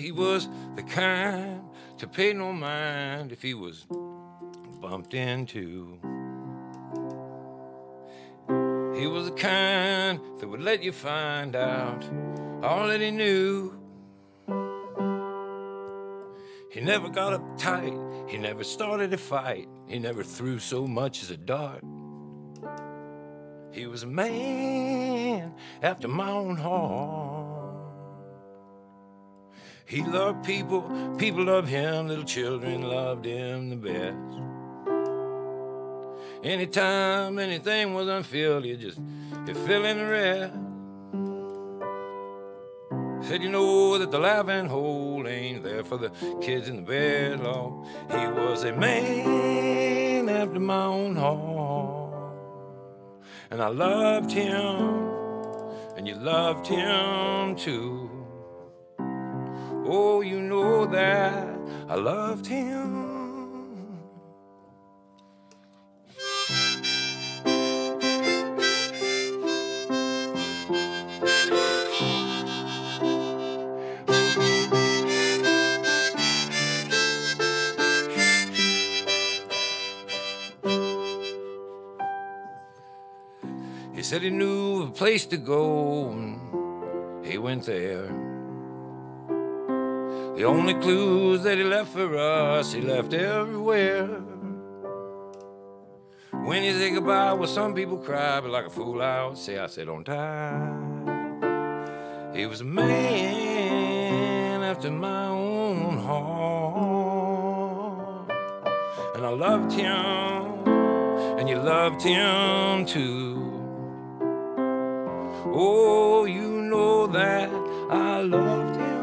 He was the kind to pay no mind if he was bumped into. He was the kind that would let you find out all that he knew. He never got uptight, he never started a fight, he never threw so much as a dart. He was a man after my own heart. He loved people, people loved him, little children loved him the best. Anytime anything was unfilled, you just you fill in the rest. Said you know that the laughing hole ain't there for the kids in the bed, Lord. He was a man after my own heart. And I loved him, and you loved him too. Oh, you know that I loved him. He said he knew a place to go, and he went there. The only clues that he left for us, he left everywhere. When you say goodbye, well, some people cry, but like a fool, I would say I said on time. He was a man after my own heart, and I loved him, and you loved him too. Oh, you know that I loved him.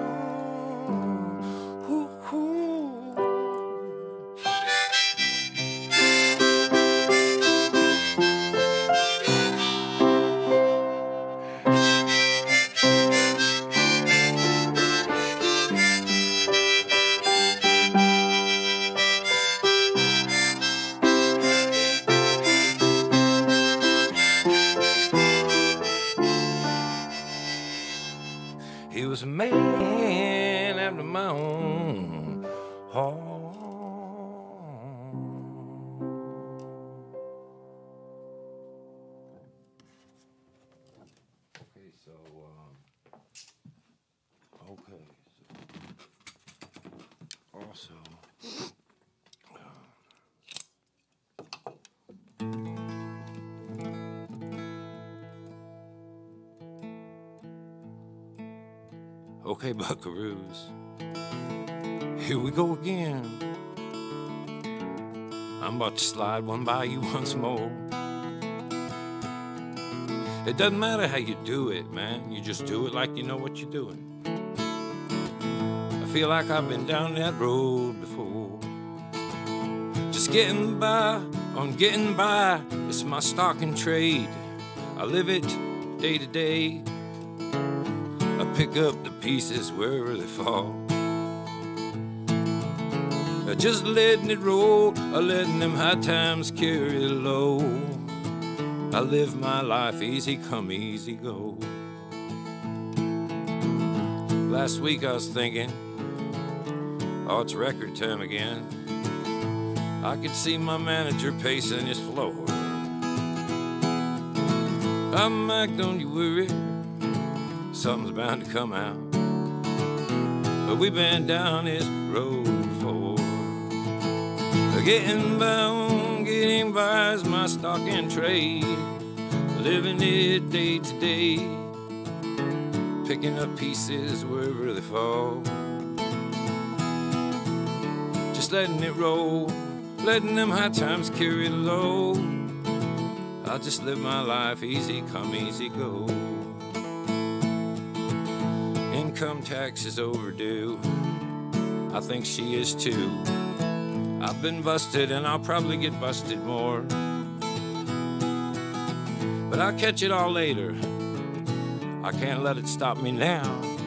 Okay, buckaroos. Here we go again. I'm about to slide one by you once more. It doesn't matter how you do it, man. You just do it like you know what you're doing. I feel like I've been down that road before. Just getting by on getting by. It's my stock and trade. I live it day to day. I pick up the pieces wherever they fall. Just letting it roll, uh, letting them high times carry low. I live my life easy come, easy go. Last week I was thinking, oh, it's record time again. I could see my manager pacing his floor. I'm Mac, don't you worry something's bound to come out. But we've been down this road before. Getting by getting by is my stock and trade. Living it day to day. Picking up pieces wherever they fall. Just letting it roll. Letting them high times carry low. I'll just live my life easy come, easy go. Income tax is overdue. I think she is too. I've been busted and I'll probably get busted more. But I'll catch it all later. I can't let it stop me now.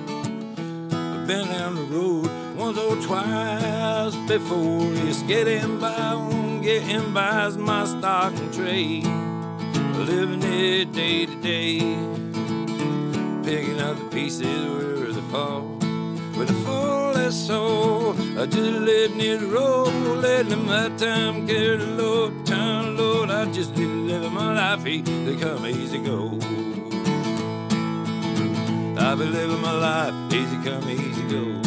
I've been down the road once or twice before. It's getting by getting by is my stock and trade. Living it day to day picking up the pieces But with a full SO. I just it roll, letting my time the load, time load. I just living my life, easy come, easy go. I've been living my life, easy come, easy go.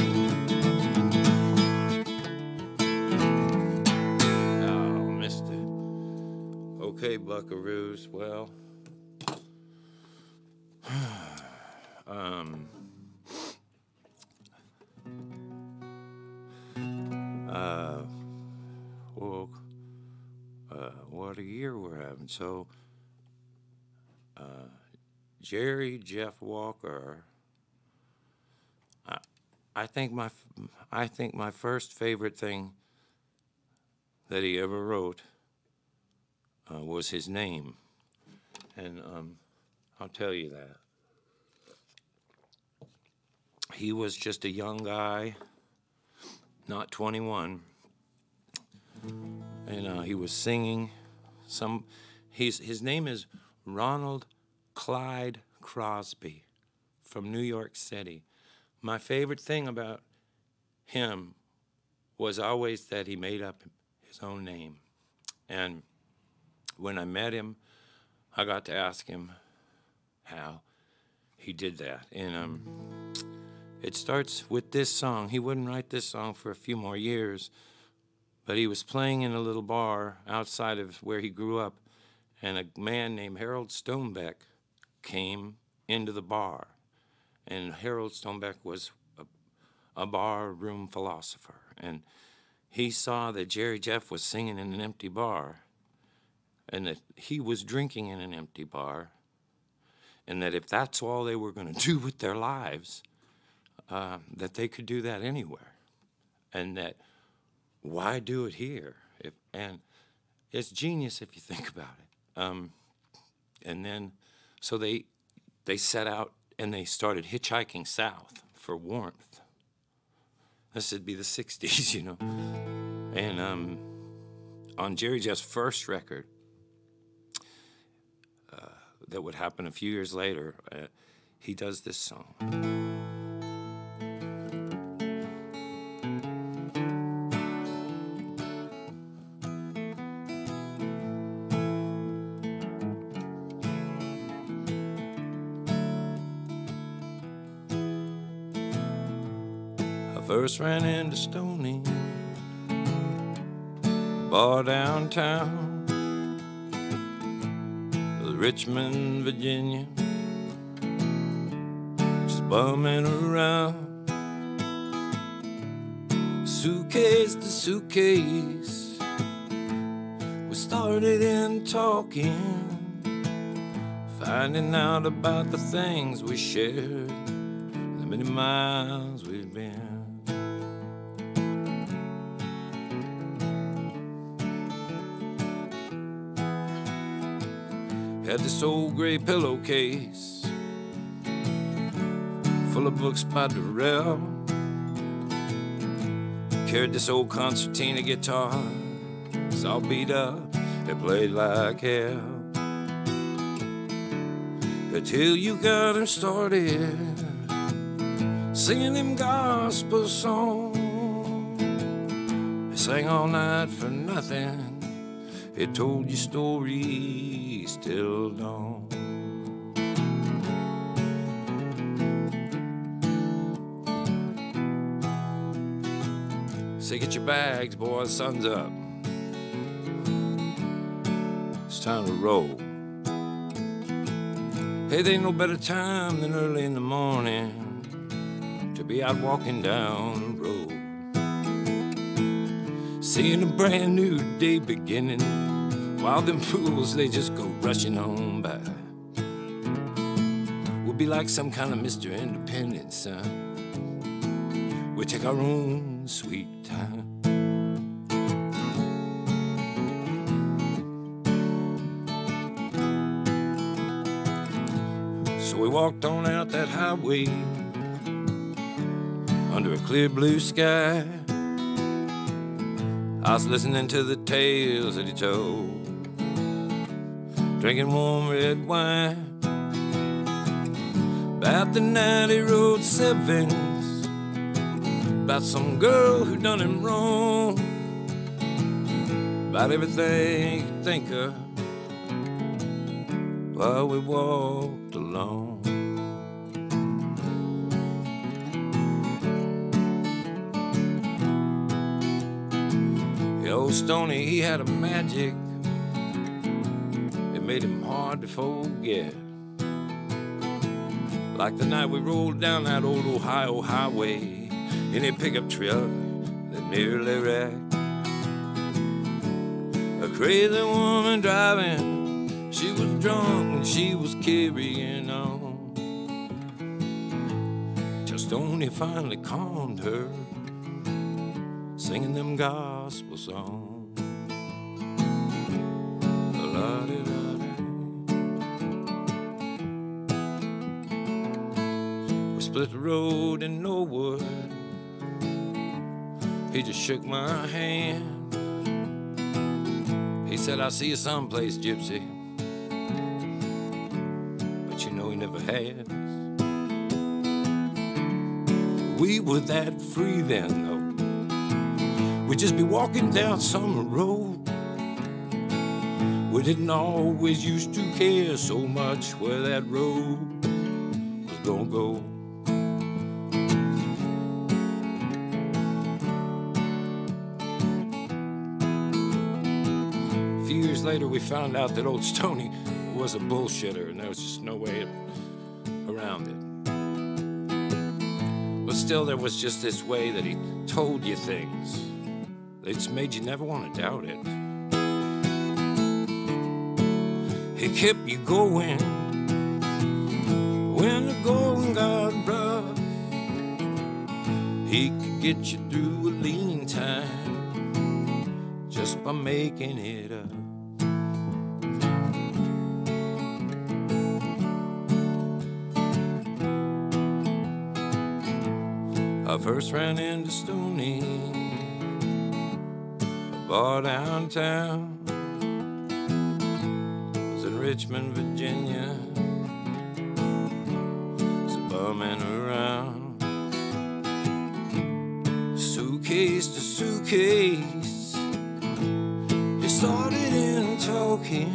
Oh. Okay, buckaroos, well. um, uh, well, uh, what a year we're having. So, uh, Jerry Jeff Walker. I, I think my I think my first favorite thing that he ever wrote uh, was his name, and um, I'll tell you that. He was just a young guy, not 21, and uh, he was singing. Some, he's his name is Ronald Clyde Crosby from New York City. My favorite thing about him was always that he made up his own name. And when I met him, I got to ask him how he did that. And um, it starts with this song. He wouldn't write this song for a few more years, but he was playing in a little bar outside of where he grew up, and a man named Harold Stonebeck came into the bar. And Harold Stonebeck was a, a bar room philosopher. And he saw that Jerry Jeff was singing in an empty bar and that he was drinking in an empty bar. And that if that's all they were going to do with their lives, uh, that they could do that anywhere. And that why do it here? If, and it's genius if you think about it. Um, and then, so they they set out and they started hitchhiking south for warmth. This would be the '60s, you know. And um, on Jerry Jeff's first record, uh, that would happen a few years later, uh, he does this song. Stoney, bar downtown, with Richmond, Virginia, just bumming around, suitcase to suitcase. We started in talking, finding out about the things we shared, many miles Had this old gray pillowcase full of books by Durrell. Carried this old concertina guitar, it's all beat up, it played like hell. Until you got him started singing them gospel songs. Sang all night for nothing. It told you stories till dawn. Say, get your bags, boy, the sun's up. It's time to roll. Hey, there ain't no better time than early in the morning to be out walking down the road. Seeing a brand new day beginning while them fools they just go rushing on by. We'll be like some kind of Mr. Independent, son. We'll take our own sweet time. So we walked on out that highway under a clear blue sky. I was listening to the tales that he told, drinking warm red wine. About the night he rode sevens about some girl who done him wrong, about everything could think of while we walked along. The old Stoney, he had a magic. Made him hard to forget. Like the night we rolled down that old Ohio highway in a pickup truck that nearly wrecked. A crazy woman driving, she was drunk and she was carrying on. Till Stoney finally calmed her, singing them gospel songs. We split road in Norwood. He just shook my hand. He said, I'll see you someplace, Gypsy. But you know he never has. We were that free then, though. We'd just be walking down some road. We didn't always used to care so much where that road was gonna go. Later, we found out that old Stoney was a bullshitter, and there was just no way around it. But still, there was just this way that he told you things. Just made you never want to doubt it. He kept you going when the going got rough. He could get you through a lean time just by making it up. First ran into Stoney, a bar downtown. It was in Richmond, Virginia. Was a around, suitcase to suitcase. He started in talking.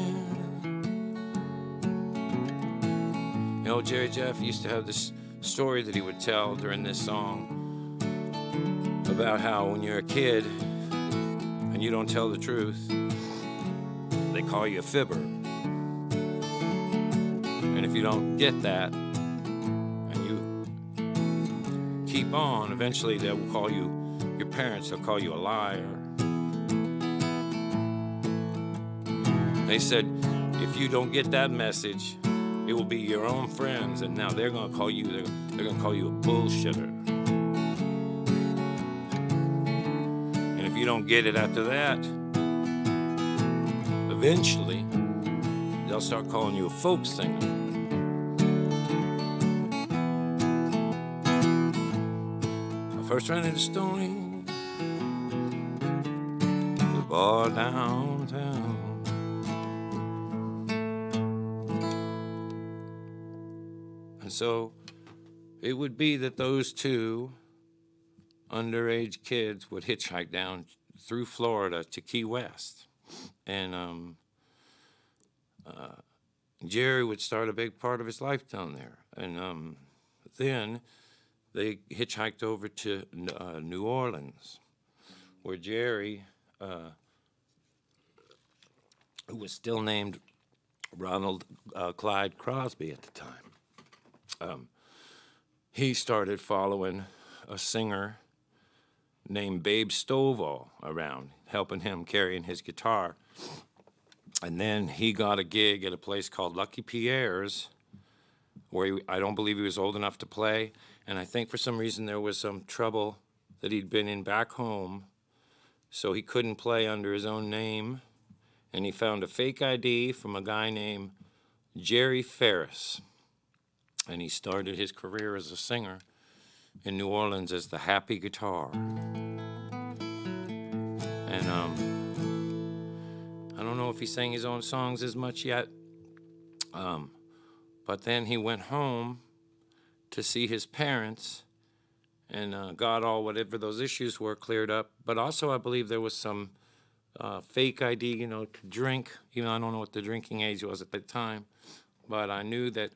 You know, Jerry Jeff used to have this story that he would tell during this song about how when you're a kid and you don't tell the truth, they call you a fibber. And if you don't get that and you keep on, eventually they will call you, your parents will call you a liar. They said, if you don't get that message, it will be your own friends, and now they're gonna call you, they're, they're gonna call you a bullshitter. You don't get it after that, eventually they'll start calling you a folk singer. I first ran into Stoney, the bar downtown. And so it would be that those two underage kids would hitchhike down through Florida to Key West. And um, uh, Jerry would start a big part of his life down there. And um, then they hitchhiked over to uh, New Orleans, where Jerry, uh, who was still named Ronald uh, Clyde Crosby at the time, um, he started following a singer named Babe Stovall around, helping him carrying his guitar. And then he got a gig at a place called Lucky Pierre's, where he, I don't believe he was old enough to play. And I think for some reason there was some trouble that he'd been in back home, so he couldn't play under his own name. And he found a fake ID from a guy named Jerry Ferris. And he started his career as a singer in New Orleans as the Happy Guitar. And um, I don't know if he sang his own songs as much yet. Um, but then he went home to see his parents, and uh, got all whatever those issues were cleared up. But also, I believe there was some uh, fake ID, you know, to drink. Even I don't know what the drinking age was at the time, but I knew that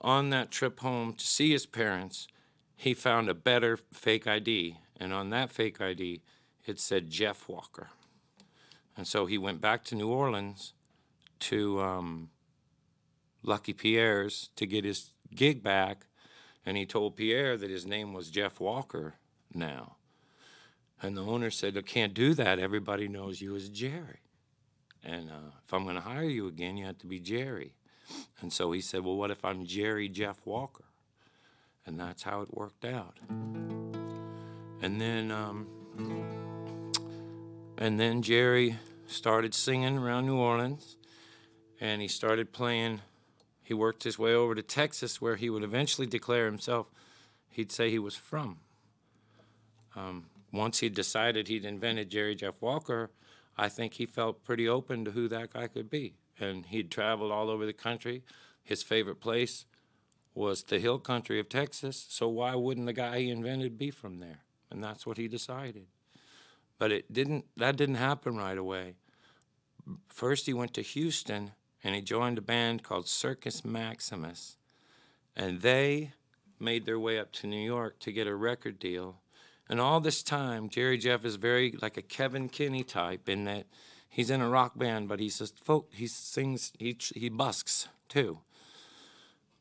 on that trip home to see his parents, he found a better fake ID, and on that fake ID, it said Jeff Walker. And so he went back to New Orleans to um, Lucky Pierre's to get his gig back, and he told Pierre that his name was Jeff Walker now. And the owner said, I can't do that. Everybody knows you as Jerry. And uh, if I'm going to hire you again, you have to be Jerry. And so he said, Well, what if I'm Jerry Jeff Walker? And that's how it worked out. And then, um, and then Jerry started singing around New Orleans, and he started playing. He worked his way over to Texas, where he would eventually declare himself. He'd say he was from. Um, once he decided he'd invented Jerry Jeff Walker, I think he felt pretty open to who that guy could be. And he'd traveled all over the country. His favorite place was the hill country of Texas, so why wouldn't the guy he invented be from there? And that's what he decided. But it didn't that didn't happen right away. First he went to Houston and he joined a band called Circus Maximus. And they made their way up to New York to get a record deal and all this time, Jerry Jeff is very like a Kevin Kinney type in that he's in a rock band, but he's just folk. He sings, he he busks too.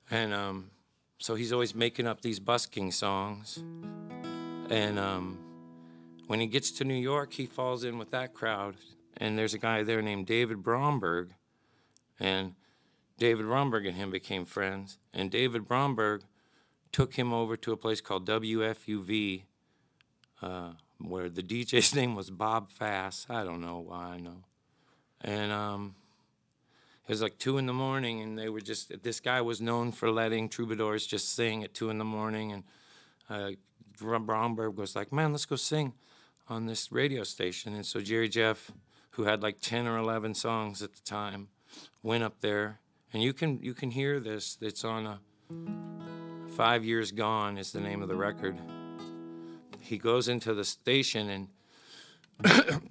And um, so he's always making up these busking songs. And um, when he gets to New York, he falls in with that crowd. And there's a guy there named David Bromberg, and David Bromberg and him became friends. And David Bromberg took him over to a place called WFUV uh, where the DJ's name was Bob Fass. I don't know why I know. And um, it was like two in the morning, and they were just, this guy was known for letting troubadours just sing at two in the morning. And uh, Bromberg was like, man, let's go sing on this radio station. And so Jerry Jeff, who had like 10 or 11 songs at the time, went up there. And you can, you can hear this. It's on a Five Years Gone is the name of the record he goes into the station and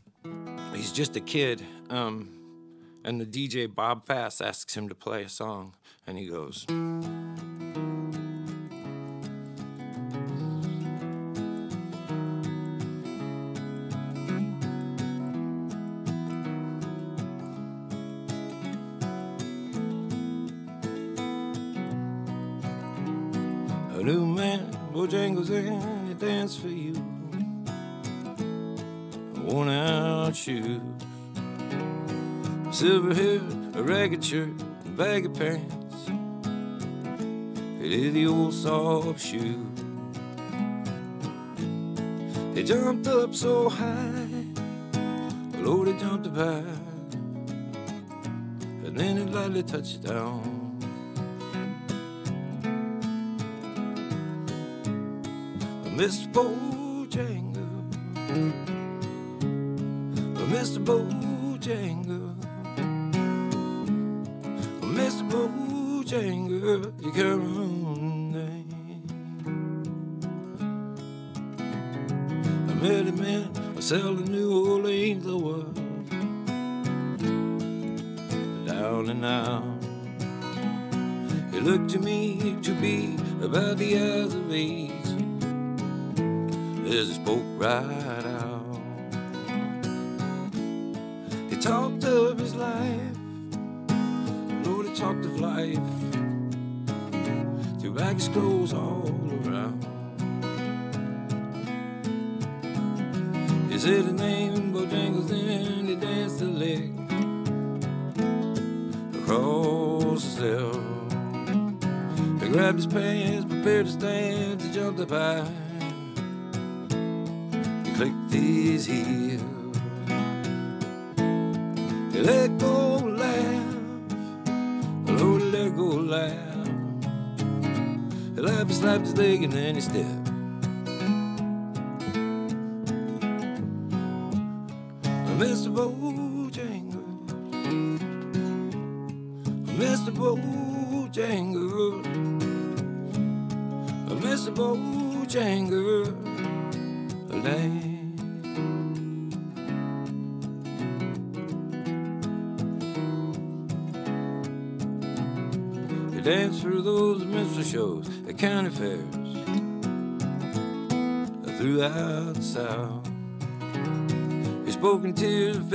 he's just a kid. Um, and the DJ Bob Fass asks him to play a song, and he goes. Shirt, baggy pants. It is the old soft shoe. They jumped up so high, below they jumped high, and then it lightly touched down. Mr. Bojangle, Mr. Bojangle, Mr. Bojangle, you carry on name. I met a man selling New Orleans, world down and out. He looked to me to be about the eyes of age as he spoke right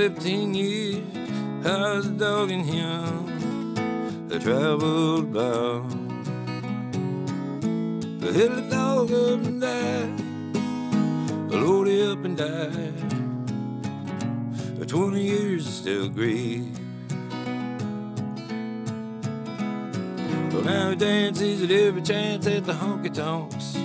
15 years, how's the dog in him that traveled about. The hit the dog up and died, loaded up and died. For 20 years still grief. So now he dances at every chance at the honky tonks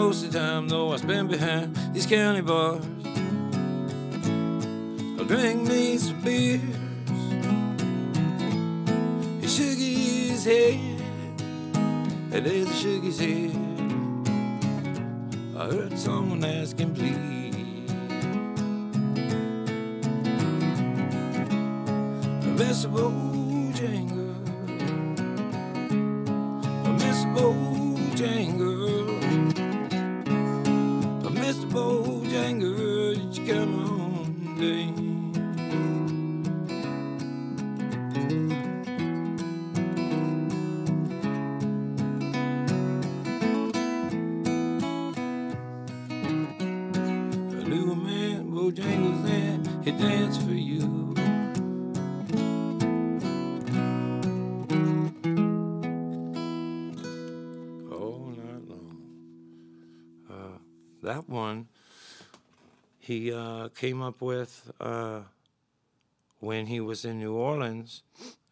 most of the time, though, I spend behind these county bars. I'll drink me some beers. He shook his head, and as he shook his head, I heard someone ask he uh, came up with uh, when he was in New Orleans,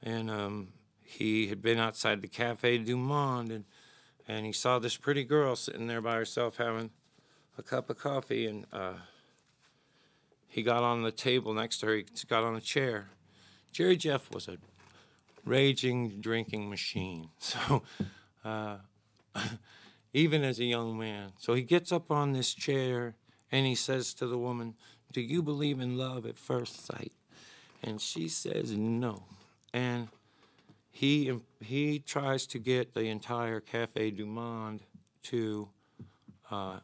and um, he had been outside the Cafe Du Monde, and and he saw this pretty girl sitting there by herself having a cup of coffee, and uh, he got on the table next to her. He got on a chair. Jerry Jeff was a raging drinking machine, so. Uh, even as a young man. So he gets up on this chair and he says to the woman, Do you believe in love at first sight? And she says, No. And he, he tries to get the entire Cafe Du Monde to uh,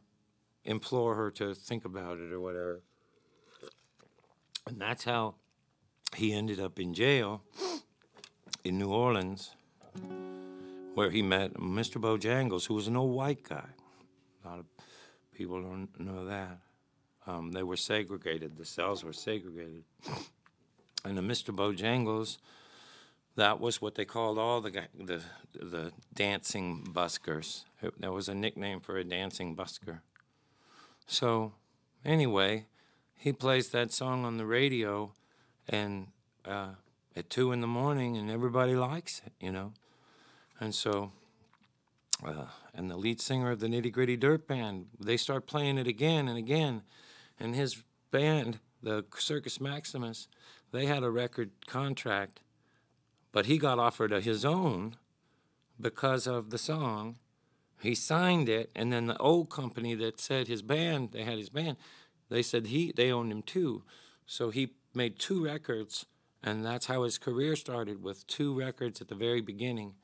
implore her to think about it or whatever. And that's how he ended up in jail in New Orleans where he met Mr. Bojangles, who was an old white guy. A lot of people don't know that. Um, they were segregated. The cells were segregated. And the Mr. Bojangles, that was what they called all the the the dancing buskers. It, that was a nickname for a dancing busker. So, anyway, he plays that song on the radio, and uh, at two in the morning, and everybody likes it, you know. And so, uh, and the lead singer of the Nitty Gritty Dirt Band, they start playing it again and again. And his band, the Circus Maximus, they had a record contract, but he got offered a, his own because of the song. He signed it, and then the old company that said his band, they had his band, they said he they owned him too. So he made two records, and that's how his career started with two records at the very beginning.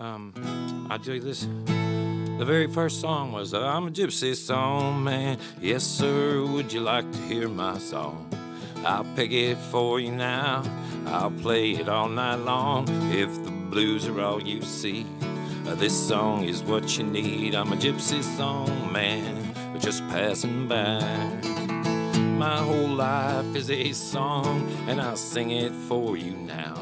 Um, I'll tell you this. The very first song was I'm a gypsy song man. Yes, sir, would you like to hear my song? I'll pick it for you now. I'll play it all night long. If the blues are all you see, uh, this song is what you need. I'm a gypsy song man, just passing by. My whole life is a song, and I'll sing it for you now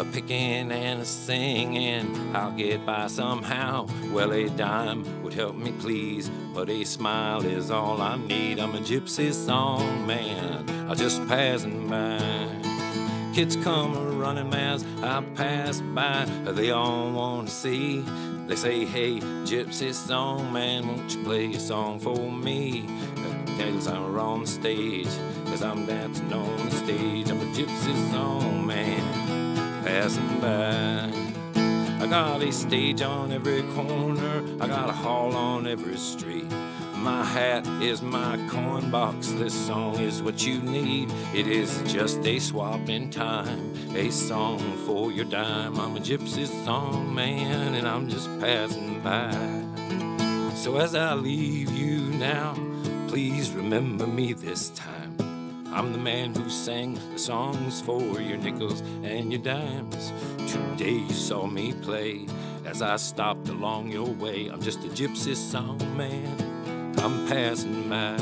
a picking and a singing. I'll get by somehow. Well, a dime would help me please, but a smile is all I need. I'm a gypsy song man, I'm just passing by. Kids come running as I pass by, they all want to see. They say, hey, gypsy song man, won't you play a song for me? Cause I'm on the stage, cause I'm dancing on the stage. I'm a gypsy song man passing by. I got a stage on every corner, I got a hall on every street. My hat is my coin box. This song is what you need. It is just a swap in time, a song for your dime. I'm a gypsy song man, and I'm just passing by. So as I leave you now, please remember me this time. I'm the man who sang the songs for your nickels and your dimes. Today you saw me play as I stopped along your way. I'm just a gypsy song man. I'm passing by.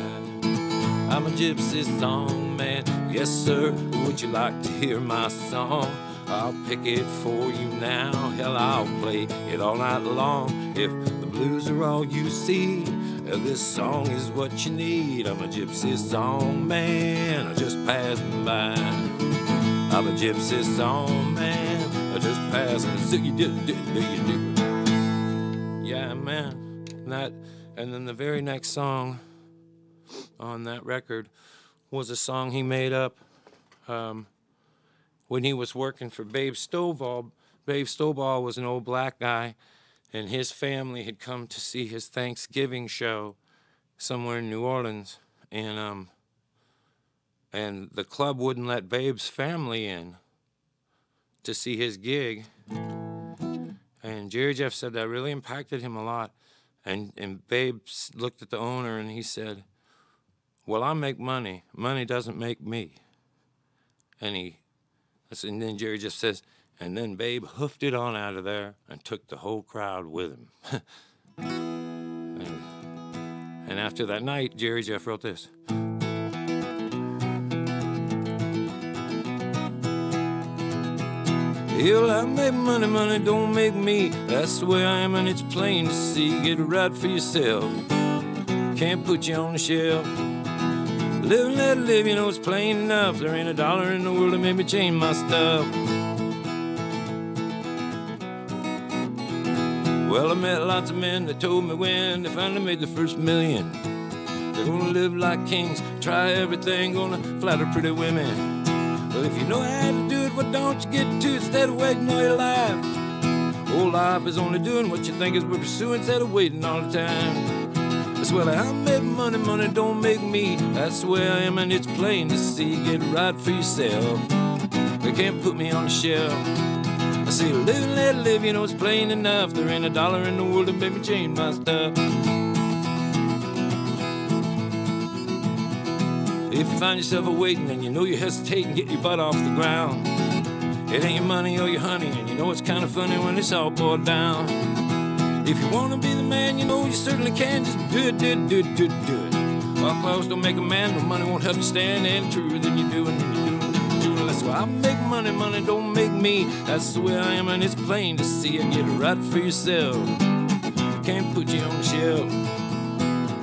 I'm a gypsy song man. Yes, sir. Would you like to hear my song? I'll pick it for you now. Hell, I'll play it all night long. If the blues are all you see, this song is what you need. I'm a gypsy song man. I just passing by. I'm a gypsy song man. I just passing. Do? Yeah, man. And that, and then the very next song on that record was a song he made up um, when he was working for Babe Stovall. Babe Stovall was an old black guy, and his family had come to see his Thanksgiving show somewhere in New Orleans, and um, and the club wouldn't let Babe's family in to see his gig. And Jerry Jeff said that really impacted him a lot. And and Babe looked at the owner and he said, "Well, I make money. Money doesn't make me." And he, and then Jerry just says, and then Babe hoofed it on out of there and took the whole crowd with him. and, and after that night, Jerry Jeff wrote this. Hell, I make money, money don't make me. That's the way I am, and it's plain to see. Get it right for yourself. Can't put you on the shelf. Live and let live, you know it's plain enough. There ain't a dollar in the world that made me change my stuff. Well, I met lots of men that told me when they finally made the first million. They're gonna live like kings, try everything, gonna flatter pretty women. Well, if you know how to do it, why don't you get to it instead of waiting all your life. Whole life is only doing what you think is worth pursuing instead of waiting all the time. That's well, I make money, money don't make me. That's way I am, and it's plain to see. Get right for yourself. They can't put me on the shelf. I say, live and let live, you know it's plain enough. There ain't a dollar in the world that made me change my stuff. If you find yourself waiting and you know you're hesitating, get your butt off the ground. It ain't your money or your honey, and you know it's kind of funny when it's all boiled down. If you wanna be the man, you know you certainly can. Just do it, do it, do it, do it, do it. While clothes don't make a man, no money won't help you stand any truer than you do, and you do, I make money, money don't make me. That's the way I am, and it's plain to see. You get it right for yourself. Can't put you on the shelf.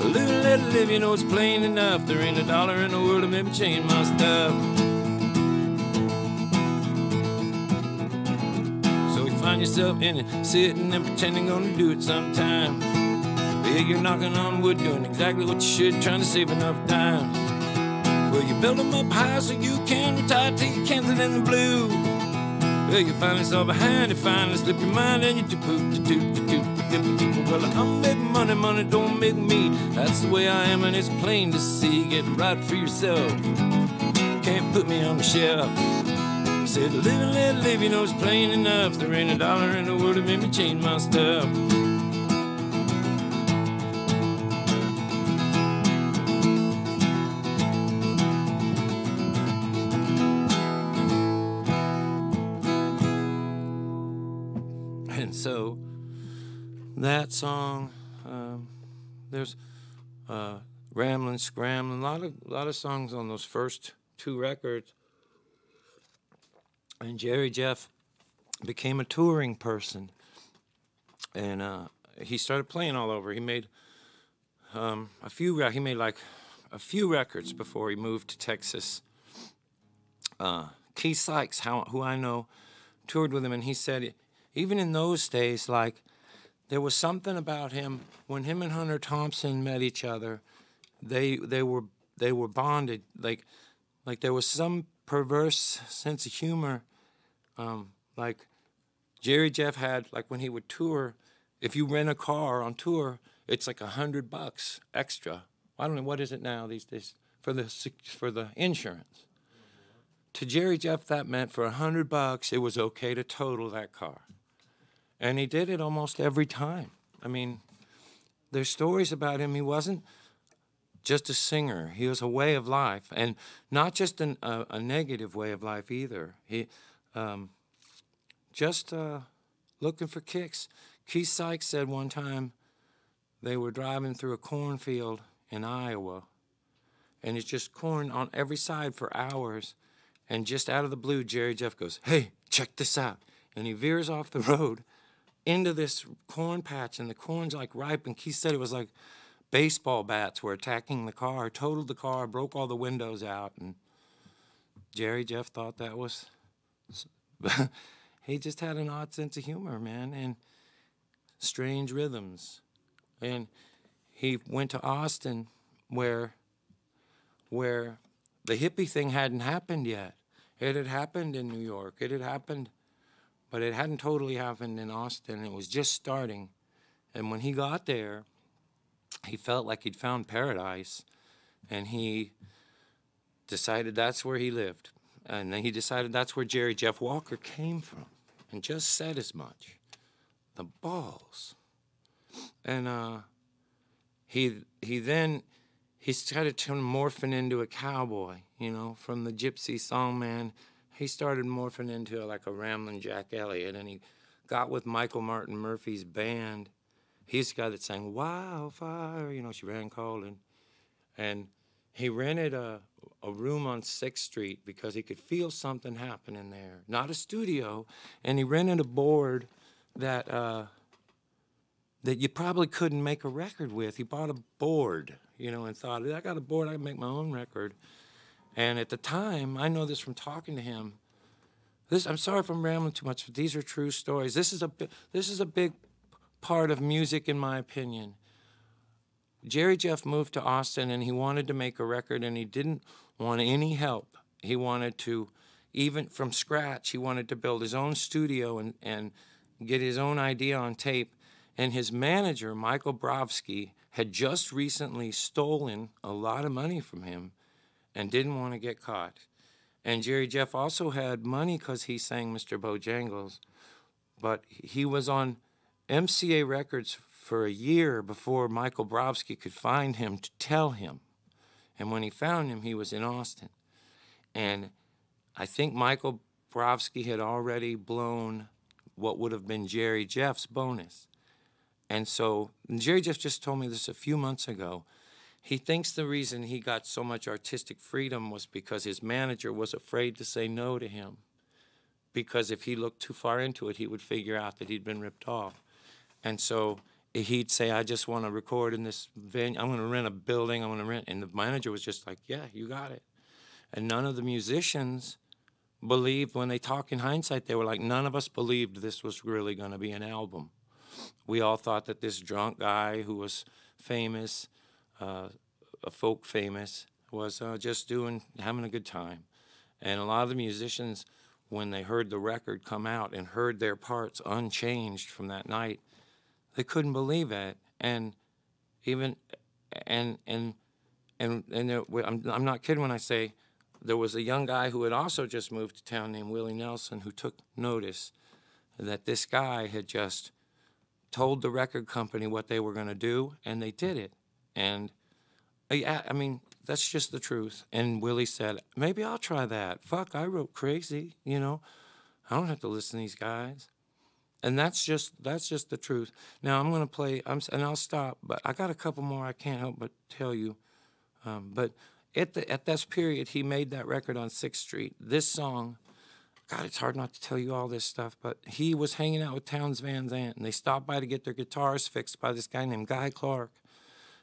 Live and let live, you know it's plain enough. There ain't a dollar in the world to make me change my stuff. So you find yourself in it, sitting and pretending gonna do it sometime. Yeah, you're knocking on wood, doing exactly what you should, trying to save enough time. Well, you build them up high so you can retire till you can't in the blue. Well, you find yourself behind, you finally slip your mind and you do poop, do do do do do. Well, I'm making money, money don't make me. That's the way I am, and it's plain to see. Get right for yourself. Can't put me on the shelf. Said live and let live, you know it's plain enough. There ain't a dollar in the world that made me change my stuff. That song, um, there's uh, Ramblin' Scramblin', a lot of lot of songs on those first two records. And Jerry Jeff became a touring person, and uh, he started playing all over. He made um, a few. He made like a few records before he moved to Texas. Uh, Keith Sykes, how, who I know, toured with him, and he said even in those days, like there was something about him when him and Hunter Thompson met each other. They they were they were bonded like like there was some perverse sense of humor. Um, like Jerry Jeff had like when he would tour, if you rent a car on tour it's like a hundred bucks extra. I don't know what is it now these days for the for the insurance. To Jerry Jeff, that meant for a hundred bucks, it was okay to total that car, and he did it almost every time. I mean, there's stories about him. He wasn't just a singer. He was a way of life, and not just an, a, a, negative way of life either. He um, just uh, looking for kicks. Keith Sykes said one time they were driving through a cornfield in Iowa, and it's just corn on every side for hours. And just out of the blue, Jerry Jeff goes, "Hey, check this out!" And he veers off the road into this corn patch, and the corn's like ripe. And Keith said it was like baseball bats were attacking the car, totaled the car, broke all the windows out, and Jerry Jeff thought that was. he just had an odd sense of humor, man, and strange rhythms. And he went to Austin where where the hippie thing hadn't happened yet. It had happened in New York. It had happened, but it hadn't totally happened in Austin. It was just starting. And when he got there, he felt like he'd found paradise and he decided that's where he lived. And then he decided that's where Jerry Jeff Walker came from and just said as much. The balls. And uh, he he then he started to morphing into a cowboy, you know, from the gypsy songman. He started morphing into like a rambling Jack Elliott and he got with Michael Martin Murphey's band he's the guy that sang Wildfire, you know, she ran calling. And he rented a, a room on 6th Street because he could feel something happening there. Not a studio. And he rented a board that, uh, that you probably couldn't make a record with. He bought a board, you know, and thought, I got a board, I can make my own record. And at the time, I know this from talking to him. This, I'm sorry if I'm rambling too much, but these are true stories. This is a this is a big part of music, in my opinion. Jerry Jeff moved to Austin and he wanted to make a record and he didn't want any help. He wanted to, even from scratch, he wanted to build his own studio and, and get his own idea on tape. And his manager, Michael Brovsky, had just recently stolen a lot of money from him and didn't want to get caught. And Jerry Jeff also had money because he sang Mr. Bojangles, but he was on MCA Records for a year before Michael Brovsky could find him to tell him. And when he found him, he was in Austin. And I think Michael Brovsky had already blown what would have been Jerry Jeff's bonus. And so Jerry Jeff just told me this a few months ago. He thinks the reason he got so much artistic freedom was because his manager was afraid to say no to him. Because if he looked too far into it, he would figure out that he'd been ripped off. And so he'd say, I just want to record in this venue. I'm going to rent a building. I'm going to rent. And the manager was just like, Yeah, you got it. And none of the musicians believed, when they talk in hindsight, they were like, None of us believed this was really going to be an album. We all thought that this drunk guy who was famous, uh, a folk famous, was uh, just doing, having a good time. And a lot of the musicians, when they heard the record come out and heard their parts unchanged from that night, they couldn't believe it, and even and and and and there, I'm I'm not kidding when I say there was a young guy who had also just moved to town named Willie Nelson who took notice that this guy had just told the record company what they were going to do, and they did it. And I, I mean, that's just the truth. And Willie said, maybe I'll try that. Fuck, I wrote crazy, you know. I don't have to listen to these guys and that's just that's just the truth. Now I'm gonna play, I'm, and I'll stop, but I got a couple more I can't help but tell you. Um, but at the at this period, he made that record on Sixth Street. This song, God, it's hard not to tell you all this stuff, but he was hanging out with Townes Van Zandt, and they stopped by to get their guitars fixed by this guy named Guy Clark.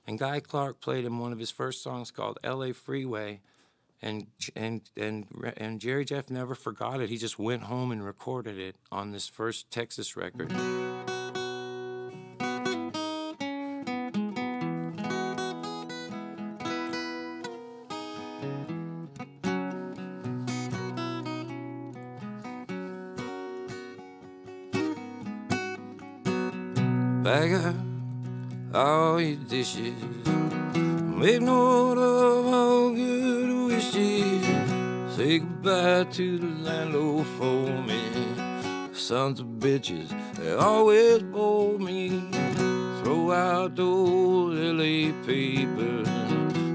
And Guy Clark played him one of his first songs called "L.A. Freeway." and and and and Jerry Jeff never forgot it. He just went home and recorded it on this first Texas record. Dishes. Make note of all good wishes. Say goodbye to the landlord for me. Sons of bitches, they always bore me. Throw out those LA papers.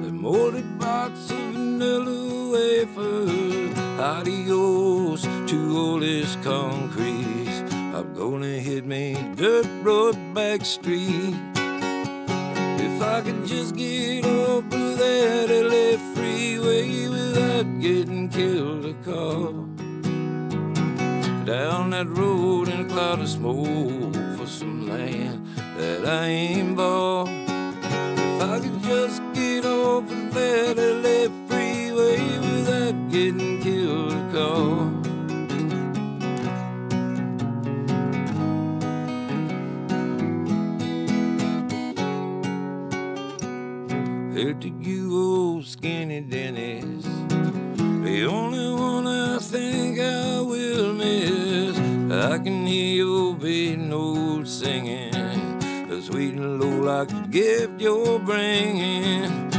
The molded box of vanilla wafers. Adios to all this concrete. I'm gonna hit me dirt road back street. I could just get over that LA freeway without getting killed a car. Down that road in a cloud of smoke for some land that I ain't bought. If I could just get over that LA freeway without getting killed a car. Dennis. The only one I think I will miss. I can hear your baby notes singing. The sweet and low like a gift you're bringing.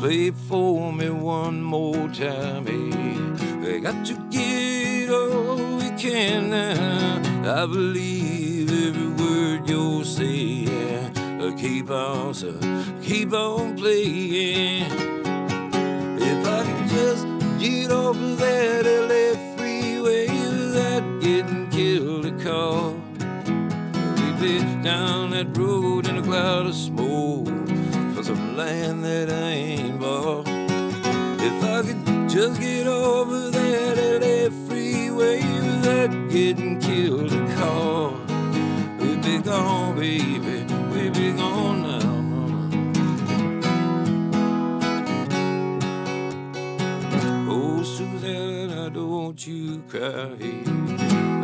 Play for me one more time, hey. I got to get all we can now. I believe every word you're saying. Keep on, so keep on playing. Get over that LA freeway without getting killed a car. We'd be down that road in a cloud of smoke for some land that I ain't bought. If I could just get over that LA freeway without getting killed a car. We'd be gone, baby. We'd be gone now, don't you cry.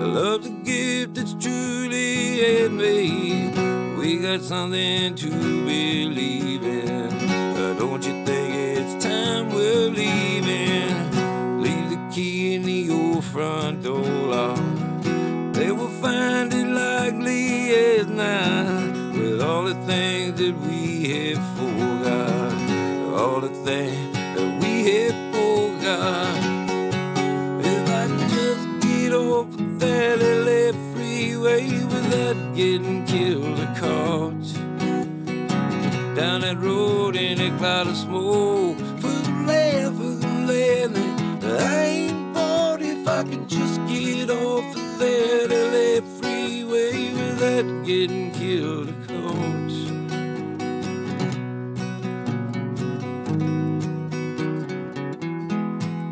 Love's a gift that's truly handmade. We got something to believe in. Uh, don't you think it's time we're leaving? Leave the key in the old front door lock. They will find it likely as not with all the things that we have forgot. All the things that we have forgot. LA freeway without getting killed or caught. Down that road in a cloud of smoke the land I ain't bought. If I could just get off of that LA freeway without getting killed or caught.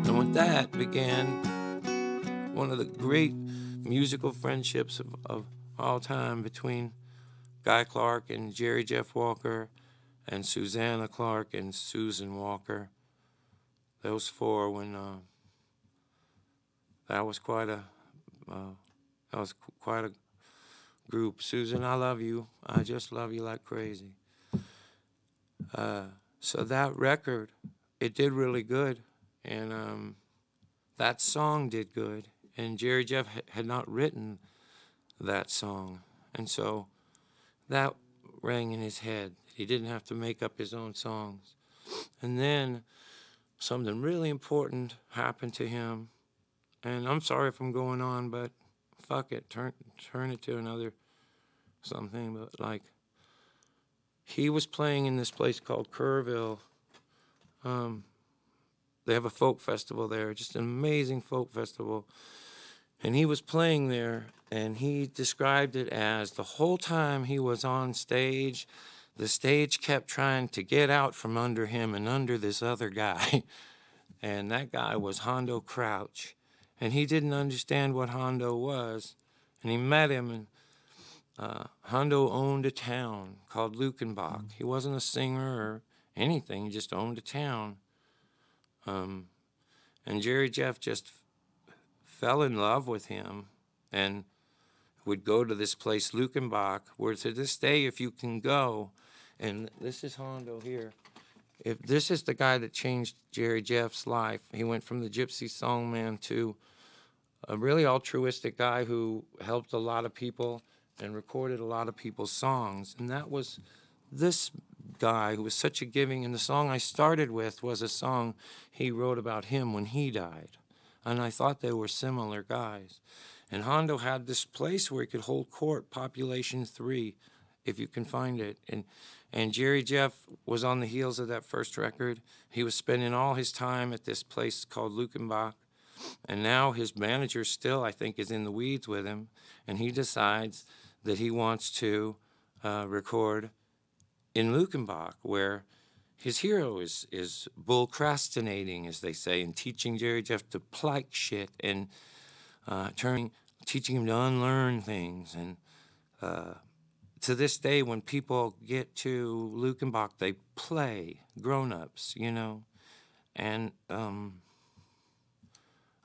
And with that began one of the great musical friendships of, of all time between Guy Clark and Jerry Jeff Walker and Susanna Clark and Susan Walker. Those four when uh, that was quite a uh, that was qu- quite a group. Susan, I love you. I just love you like crazy. Uh, so that record, it did really good, and um, that song did good. And Jerry Jeff had not written that song, and so that rang in his head. He didn't have to make up his own songs. And then something really important happened to him. And I'm sorry if I'm going on, but fuck it, turn turn it to another something. But like, he was playing in this place called Kerrville. Um, they have a folk festival there, just an amazing folk festival. And he was playing there, and he described it as the whole time he was on stage, the stage kept trying to get out from under him and under this other guy. and that guy was Hondo Crouch. And he didn't understand what Hondo was. And he met him, and uh, Hondo owned a town called Luckenbach. He wasn't a singer or anything, he just owned a town. Um, and Jerry Jeff just fell in love with him and would go to this place, Luckenbach, where to this day, if you can go, and this is Hondo here. If this is the guy that changed Jerry Jeff's life, he went from the gypsy songman to a really altruistic guy who helped a lot of people and recorded a lot of people's songs. And that was this guy who was such a giving, and the song I started with was a song he wrote about him when he died. And I thought they were similar guys. And Hondo had this place where he could hold court, population three, if you can find it. And and Jerry Jeff was on the heels of that first record. He was spending all his time at this place called Luckenbach. And now his manager still, I think, is in the weeds with him. And he decides that he wants to uh, record in Luckenbach, where his hero is, is bullcrastinating, as they say, and teaching Jerry Jeff to plike shit and uh, turning, teaching him to unlearn things. And uh, to this day, when people get to Luckenbach, they play grown-ups, you know, and um,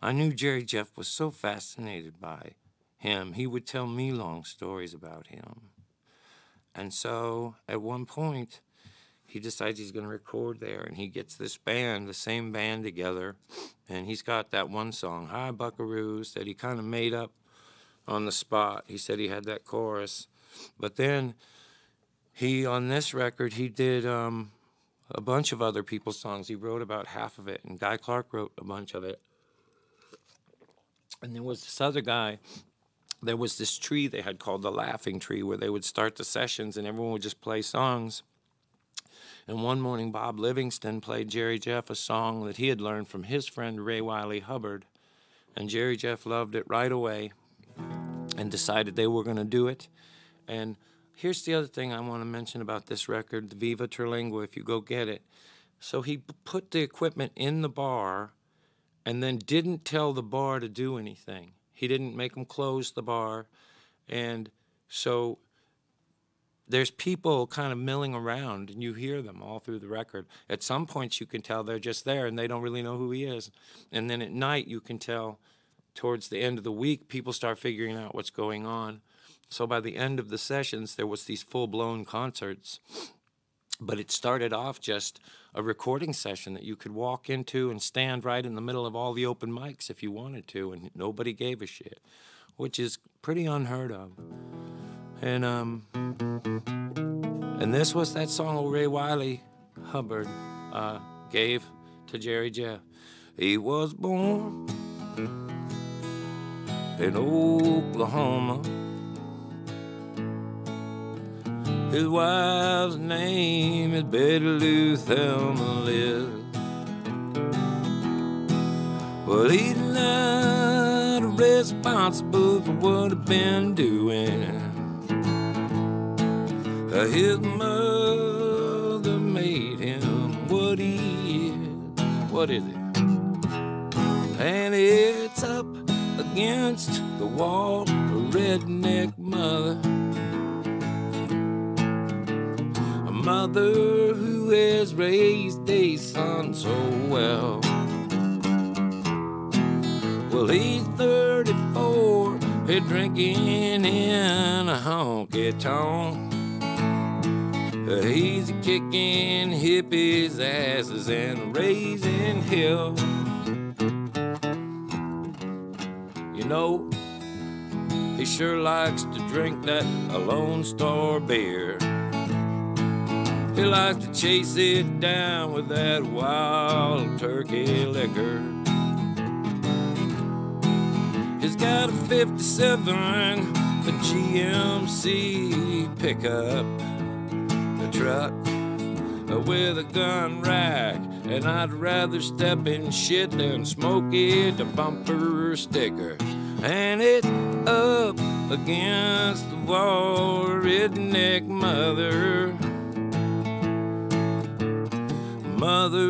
I knew Jerry Jeff was so fascinated by him. He would tell me long stories about him, and so at one point, he decides he's going to record there, and he gets this band, the same band together, and he's got that one song, "Hi Buckaroos," that he kind of made up on the spot. He said he had that chorus but then he, on this record, he did um, a bunch of other people's songs. He wrote about half of it, and Guy Clark wrote a bunch of it. And there was this other guy. There was this tree they had called the Laughing Tree, where they would start the sessions, and everyone would just play songs. And one morning, Bob Livingston played Jerry Jeff a song that he had learned from his friend Ray Wylie Hubbard. And Jerry Jeff loved it right away and decided they were going to do it. And here's the other thing I want to mention about this record, the Viva Terlingua, if you go get it. So he put the equipment in the bar and then didn't tell the bar to do anything. He didn't make them close the bar. And so there's people kind of milling around and you hear them all through the record. At some points you can tell they're just there and they don't really know who he is. And then at night you can tell towards the end of the week people start figuring out what's going on. So by the end of the sessions, there was these full-blown concerts. But it started off just a recording session that you could walk into and stand right in the middle of all the open mics if you wanted to, and nobody gave a shit, which is pretty unheard of. And um, and this was that song old Ray Wylie Hubbard uh, gave to Jerry Jeff. He was born in Oklahoma His wife's name is Betty Lou Thelma Liz. Well, he's not responsible for what he's been doing. His mother made him what he is. What is it? And it's up against the wall, a redneck mother. A mother who has raised a son so well. Well, he's 34, he's drinking in a honky tonk. He's kicking hippies' asses and raising hell. You know, he sure likes to drink that Lone Star beer. He likes to chase it down with that wild turkey liquor. He's got a 57, a GMC pickup, truck with a gun rack. And I'd rather step in shit than smoke it a bumper sticker. And it's up against the wall, redneck mother mother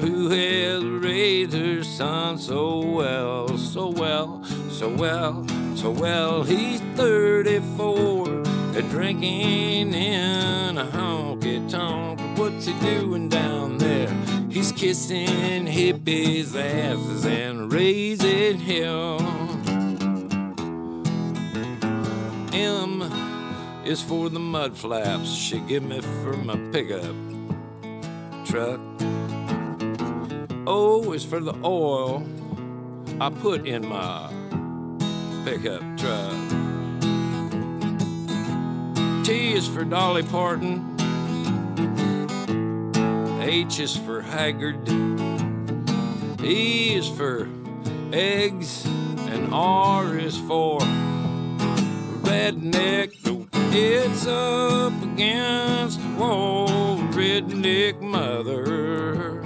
who has raised her son so well, so well, so well, so well. He's 34 and drinking in a honky tonk. What's he doing down there? He's kissing hippies' asses and raising hell. M is for the mud flaps she give me for my pickup truck. O is for the oil I put in my pickup truck. T is for Dolly Parton H is for haggard. E is for eggs. And R is for redneck. It's up against the wall, redneck mother.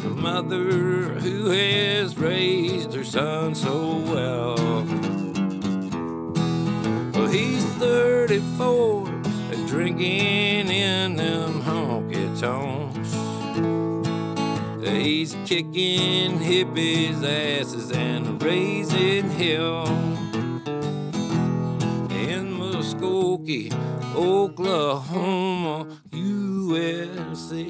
The mother who has raised her son so well. He's 34 and drinking in them honky tonks. He's kicking hippies' asses and raising hell in Muskogee, Oklahoma, USA.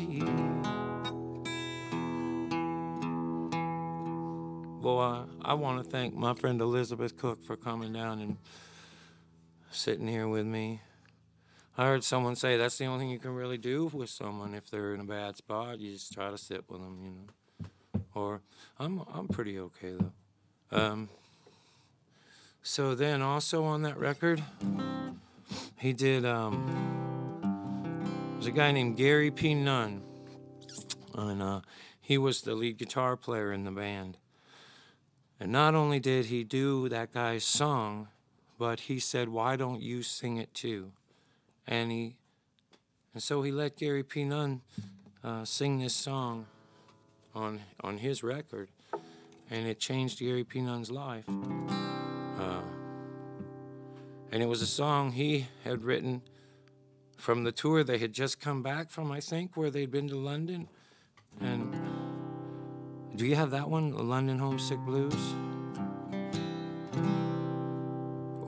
Boy, I want to thank my friend Elizabeth Cook for coming down and sitting here with me. I heard someone say that's the only thing you can really do with someone if they're in a bad spot. You just try to sit with them, you know. Or I'm I'm pretty okay though. Um, so then also on that record, he did. Um, there's a guy named Gary P. Nunn, and uh, he was the lead guitar player in the band. And not only did he do that guy's song, but he said, "Why don't you sing it too?" and he and so he let Gary P. Nunn uh, sing this song on on his record, and it changed Gary P. Nunn's life. Uh, and it was a song he had written from the tour they had just come back from, I think, where they'd been to London. And do you have that one, London Homesick Blues?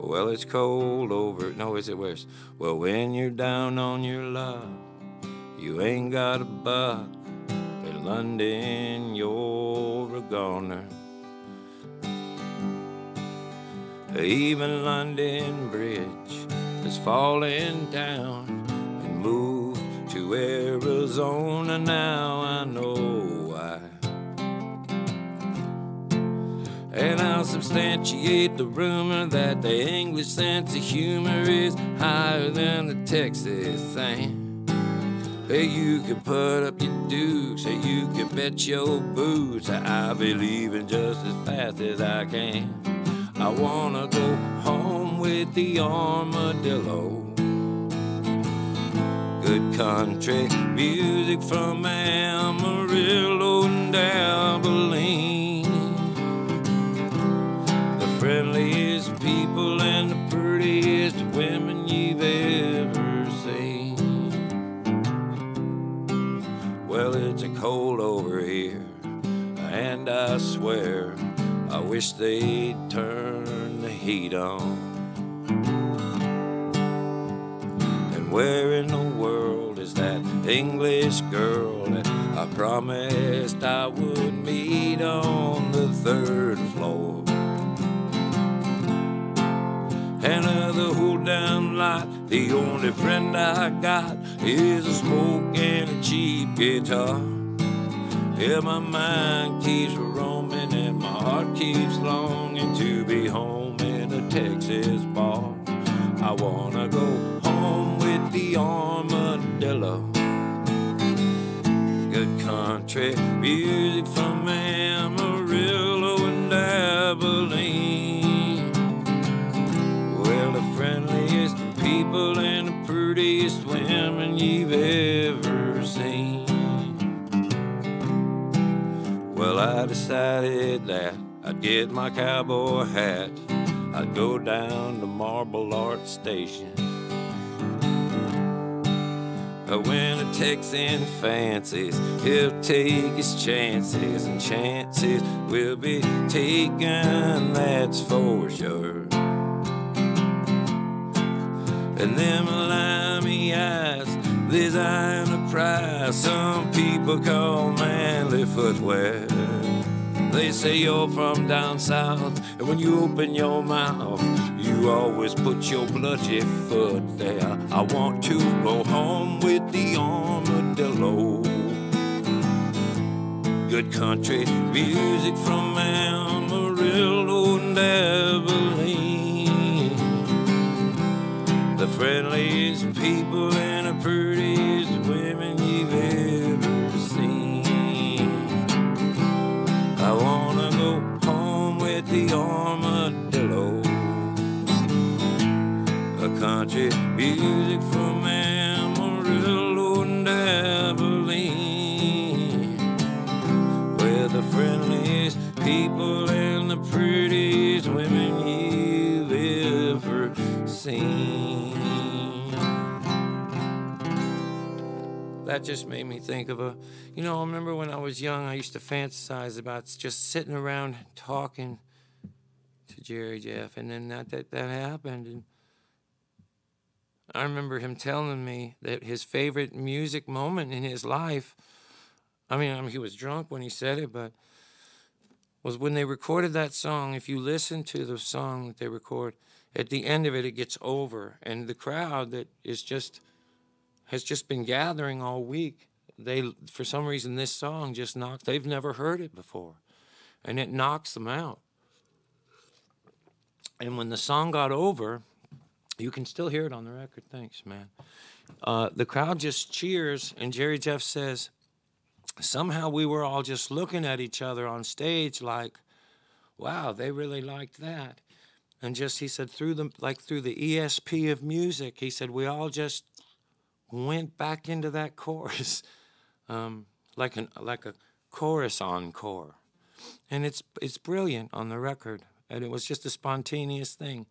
Well, it's cold over. No, is it worse? Well, when you're down on your luck, you ain't got a buck. In London, you're a goner. Even London Bridge is falling down and moved to Arizona now. I know And I'll substantiate the rumor that the English sense of humor is higher than the Texas thing. Hey, you can put up your dukes, hey, you can bet your boots. I believe in just as fast as I can. I wanna go home with the armadillo. Good country music from Amarillo and Abilene people and the prettiest women you've ever seen. Well, it's a cold over here, and I swear I wish they'd turn the heat on. And where in the world is that English girl that I promised I would meet on the third floor? Another hold down light. The only friend I got is a smoke and a cheap guitar. Yeah, my mind keeps roaming and my heart keeps longing to be home in a Texas bar. I wanna go home with the armadillo. Good country music from Amarillo prettiest women you've ever seen. Well, I decided that I'd get my cowboy hat. I'd go down to Marble Arch Station. But when a Texan fancies, he'll take his chances, and chances will be taken, that's for sure. And them limey eyes, design a prize some people call manly footwear. They say you're from down south, and when you open your mouth, you always put your bloody foot there. I want to go home with the armadillo. Good country music from Amarillo and Abilene the friendliest people and the prettiest women you've ever seen. I wanna go home with the armadillo, a country. That just made me think of a, you know, I remember when I was young, I used to fantasize about just sitting around talking to Jerry Jeff, and then that that, that happened, and I remember him telling me that his favorite music moment in his life. I mean, I mean, he was drunk when he said it, but was when they recorded that song. If you listen to the song that they record, at the end of it, it gets over, and the crowd that is just has just been gathering all week. They, for some reason, this song just knocks. They've never heard it before, and it knocks them out. And when the song got over, you can still hear it on the record. Thanks, man. Uh, the crowd just cheers, and Jerry Jeff says, somehow we were all just looking at each other on stage like, wow, they really liked that. And just, he said, through the, like through the ESP of music, he said, we all just went back into that chorus, um, like an like a chorus encore, and it's it's brilliant on the record, and it was just a spontaneous thing,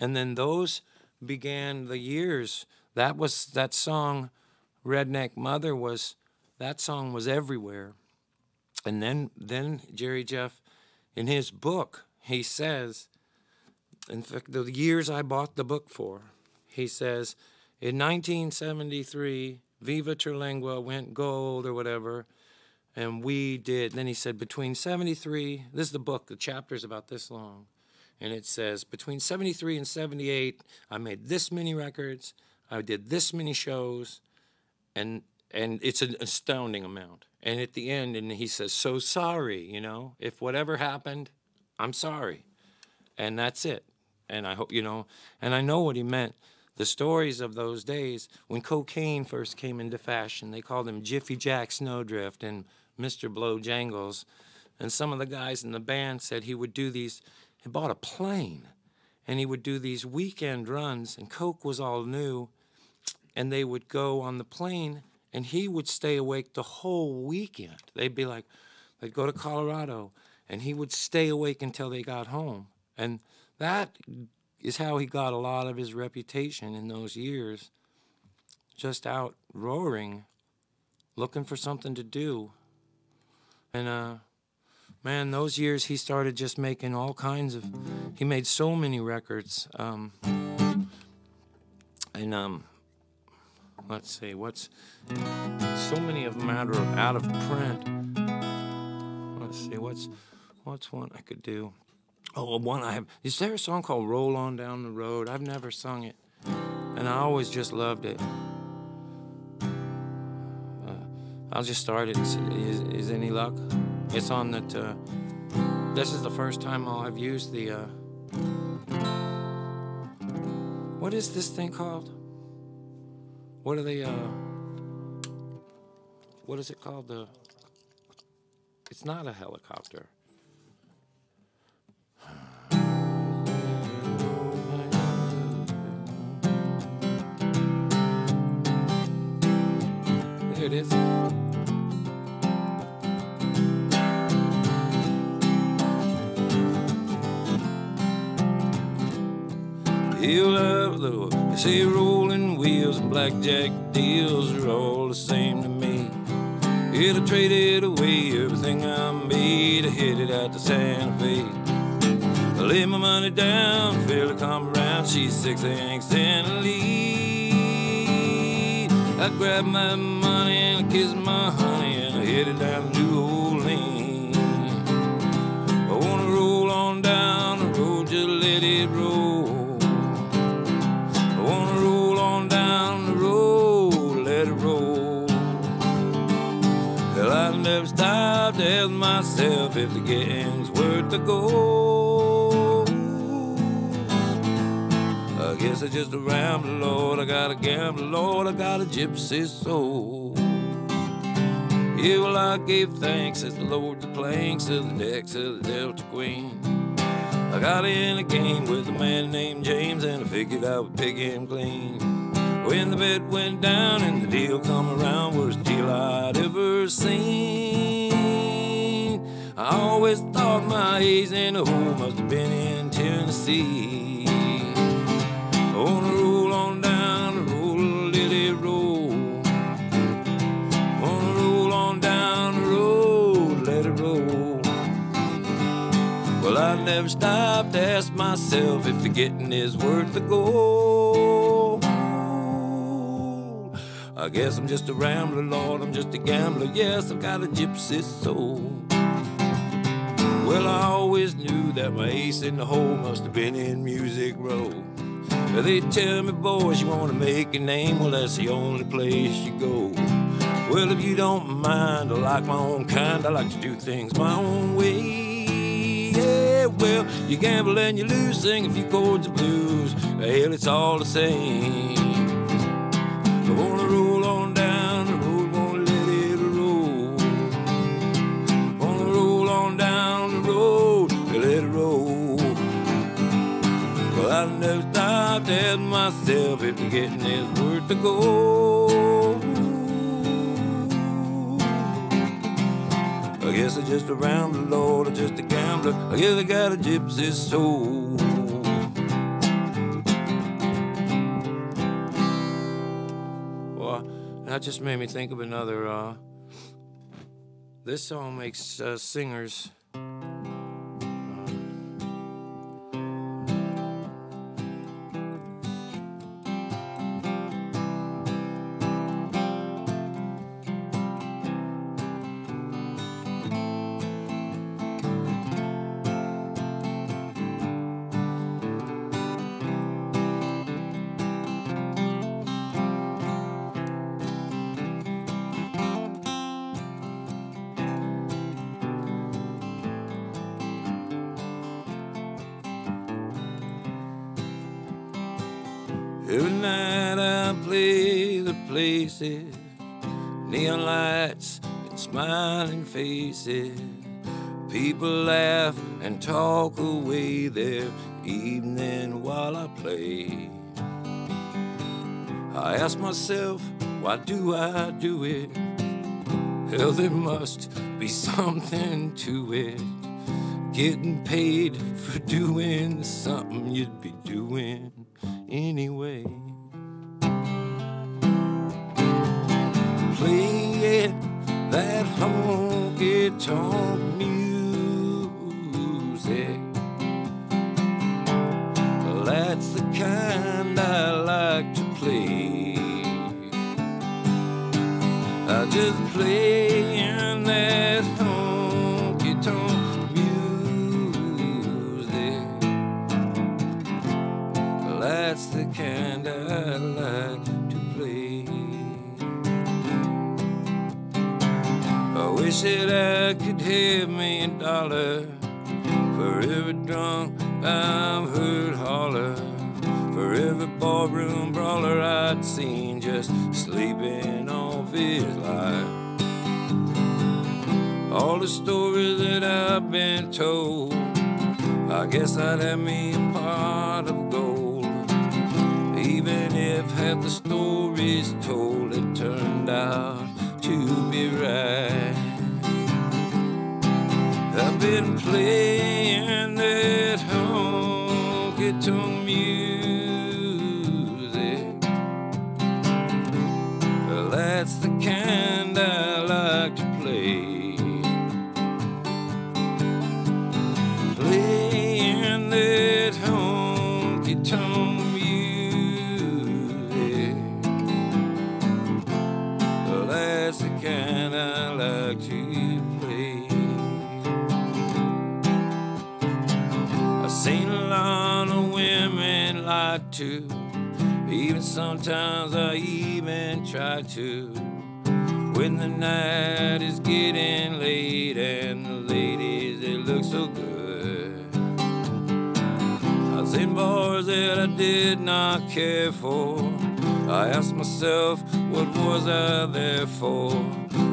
and then those began the years. That was that song, "Redneck Mother" was that song was everywhere, and then then Jerry Jeff, in his book, he says, in fact, the years I bought the book for, he says in 1973, Viva Terlingua went gold or whatever, and we did. Then he said, between 73, this is the book, the chapter's about this long, and it says, between 73 and 78, I made this many records, I did this many shows, and and it's an astounding amount. And at the end, and he says, so sorry, you know, if whatever happened, I'm sorry. And that's it. And I hope, you know, and I know what he meant the stories of those days when cocaine first came into fashion. They called him Jiffy Jack Snowdrift and Mr. Blowjangles. And some of the guys in the band said he would do these, he bought a plane and he would do these weekend runs, and Coke was all new. And they would go on the plane and he would stay awake the whole weekend. They'd be like, they'd go to Colorado and he would stay awake until they got home. And that is how he got a lot of his reputation in those years. Just out roaring, looking for something to do. And uh, man, those years he started just making all kinds of. He made so many records. Um, and um, let's see, what's so many of them out of out of print. Let's see, what's what's one I could do. Oh, one I have. Is there a song called "Roll On Down the Road"? I've never sung it, and I always just loved it. Uh, I'll just start it. Is, is, any luck? It's on that. Uh, this is the first time I've used the. Uh, what is this thing called? What are they? Uh, what is it called? The. It's not a helicopter. There it is. Have the they say rolling wheels and blackjack deals are all the same to me. It I traded away everything I made. I headed out to Santa Fe. I laid my money down, fairly come around. She's six angst and a lead. I grabbed my money and I kissed my honey and I headed down to New Orleans. I wanna roll on down the road, just let it roll. I wanna roll on down the road, let it roll. Well, I never stopped to ask myself if the getting's worth the gold. Guess I just a rambler, Lord. I got a gambler, Lord. I got a gypsy soul. Yeah, well, I gave thanks as the Lord the planks of the decks of the Delta Queen. I got in a game with a man named James, and I figured I would pick him clean. When the bet went down and the deal come around, worst deal I'd ever seen. I always thought my A's in the hole must have been in Tennessee. On a roll on down the roll, Lily roll. On a roll on down the road, let it roll. Well, I never stopped to ask myself if the getting is worth the gold. I guess I'm just a rambler, Lord, I'm just a gambler. Yes, I've got a gypsy soul. Well, I always knew that my ace in the hole must have been in Music Row. They tell me, boys, you want to make a name? Well, that's the only place you go. Well, if you don't mind, I like my own kind. I like to do things my own way. Yeah, well, you gamble and you lose, sing a few chords of blues. Hell, it's all the same. I wanna roll on down the road, wanna let it roll. Wanna roll on down the road, let it roll. I never stopped to ask myself if the getting is worth the gold. I guess I just a rambler, Lord, I just a gambler. I guess I got a gypsy soul. Well, that just made me think of another. Uh, this song makes uh, singers. Places, neon lights and smiling faces. People laugh and talk away their evening while I play. I ask myself, why do I do it? Hell, there must be something to it. Getting paid for doing something you'd be doing anyway. Tonk music. That's the kind I like to play. I just play I've heard holler, for every ballroom brawler I'd seen just sleeping off his life. All the stories that I've been told, I guess I'd have me a pot of gold. Even if half the stories told it turned out to be right. I've been playing honky sometimes I even try to. When the night is getting late and the ladies they look so good. I was in bars that I did not care for. I asked myself, what was I there for?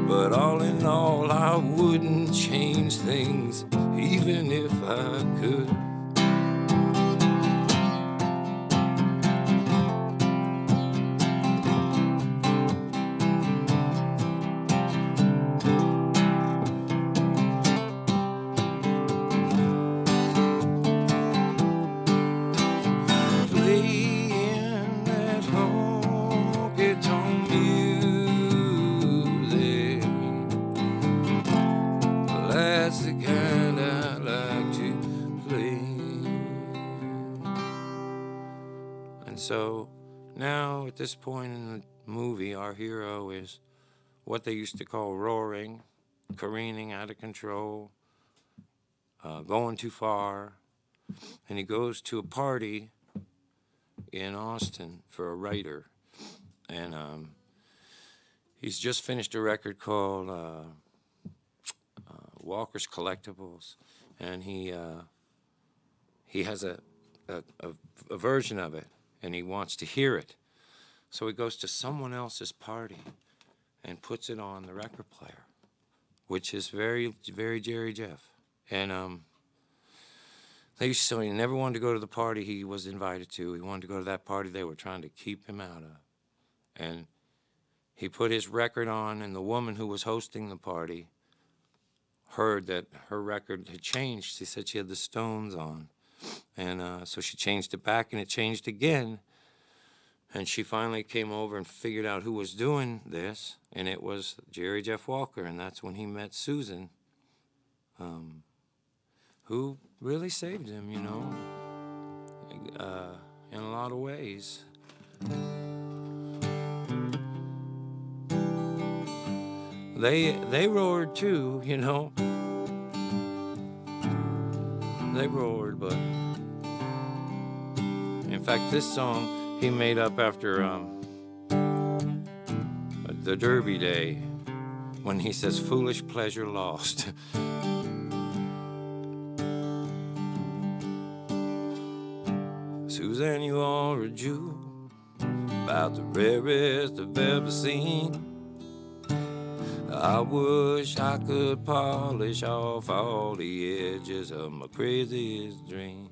But all in all, I wouldn't change things, even if I could. At this point in the movie, our hero is what they used to call roaring, careening out of control, uh, going too far. And he goes to a party in Austin for a writer. And um, he's just finished a record called uh, uh, Walker's Collectibles. And he, uh, he has a, a, a, a version of it and he wants to hear it. So he goes to someone else's party and puts it on the record player, which is very, very Jerry Jeff. And um, they used to say he never wanted to go to the party he was invited to. He wanted to go to that party they were trying to keep him out of. And he put his record on, and the woman who was hosting the party heard that her record had changed. She said she had the Stones on. And uh, so she changed it back, and it changed again. And she finally came over and figured out who was doing this, and it was Jerry Jeff Walker. And that's when he met Susan, um, who really saved him, you know, uh, in a lot of ways. They they roared too, you know. They roared, but in fact, this song he made up after um, the Derby Day when he says, Foolish pleasure lost. Suzanne, you are a jewel, about the rarest I've ever seen. I wish I could polish off all the edges of my craziest dream.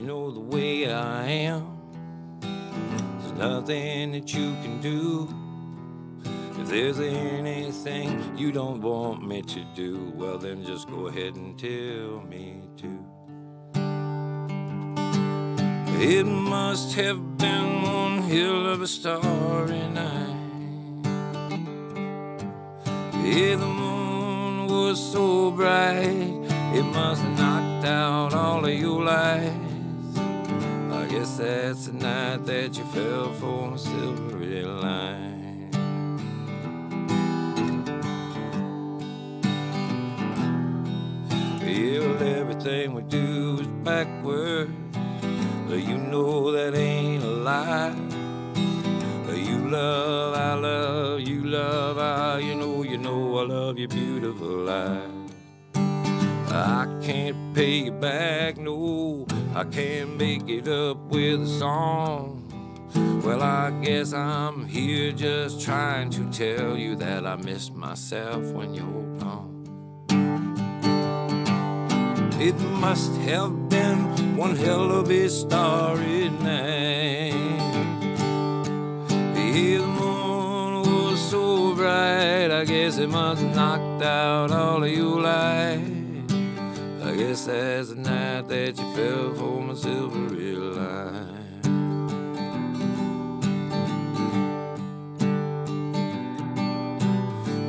You know the way I am, there's nothing that you can do. If there's anything you don't want me to do, well, then just go ahead and tell me to. It must have been one hell of a starry night. Yeah, the moon was so bright, it must have knocked out all of your lights. Guess that's the night that you fell for a silvery line. Well, everything we do is backwards. But you know that ain't a lie. You love, I love, you love, I, you know, you know, I love your beautiful life. I can't pay you back, no, I can't make it up with a song. Well, I guess I'm here just trying to tell you that I miss myself when you're gone. It must have been one hell of a starry night. The moon was so bright, I guess it must knocked out all of your light. Guess that's the night that you fell for my silvery line.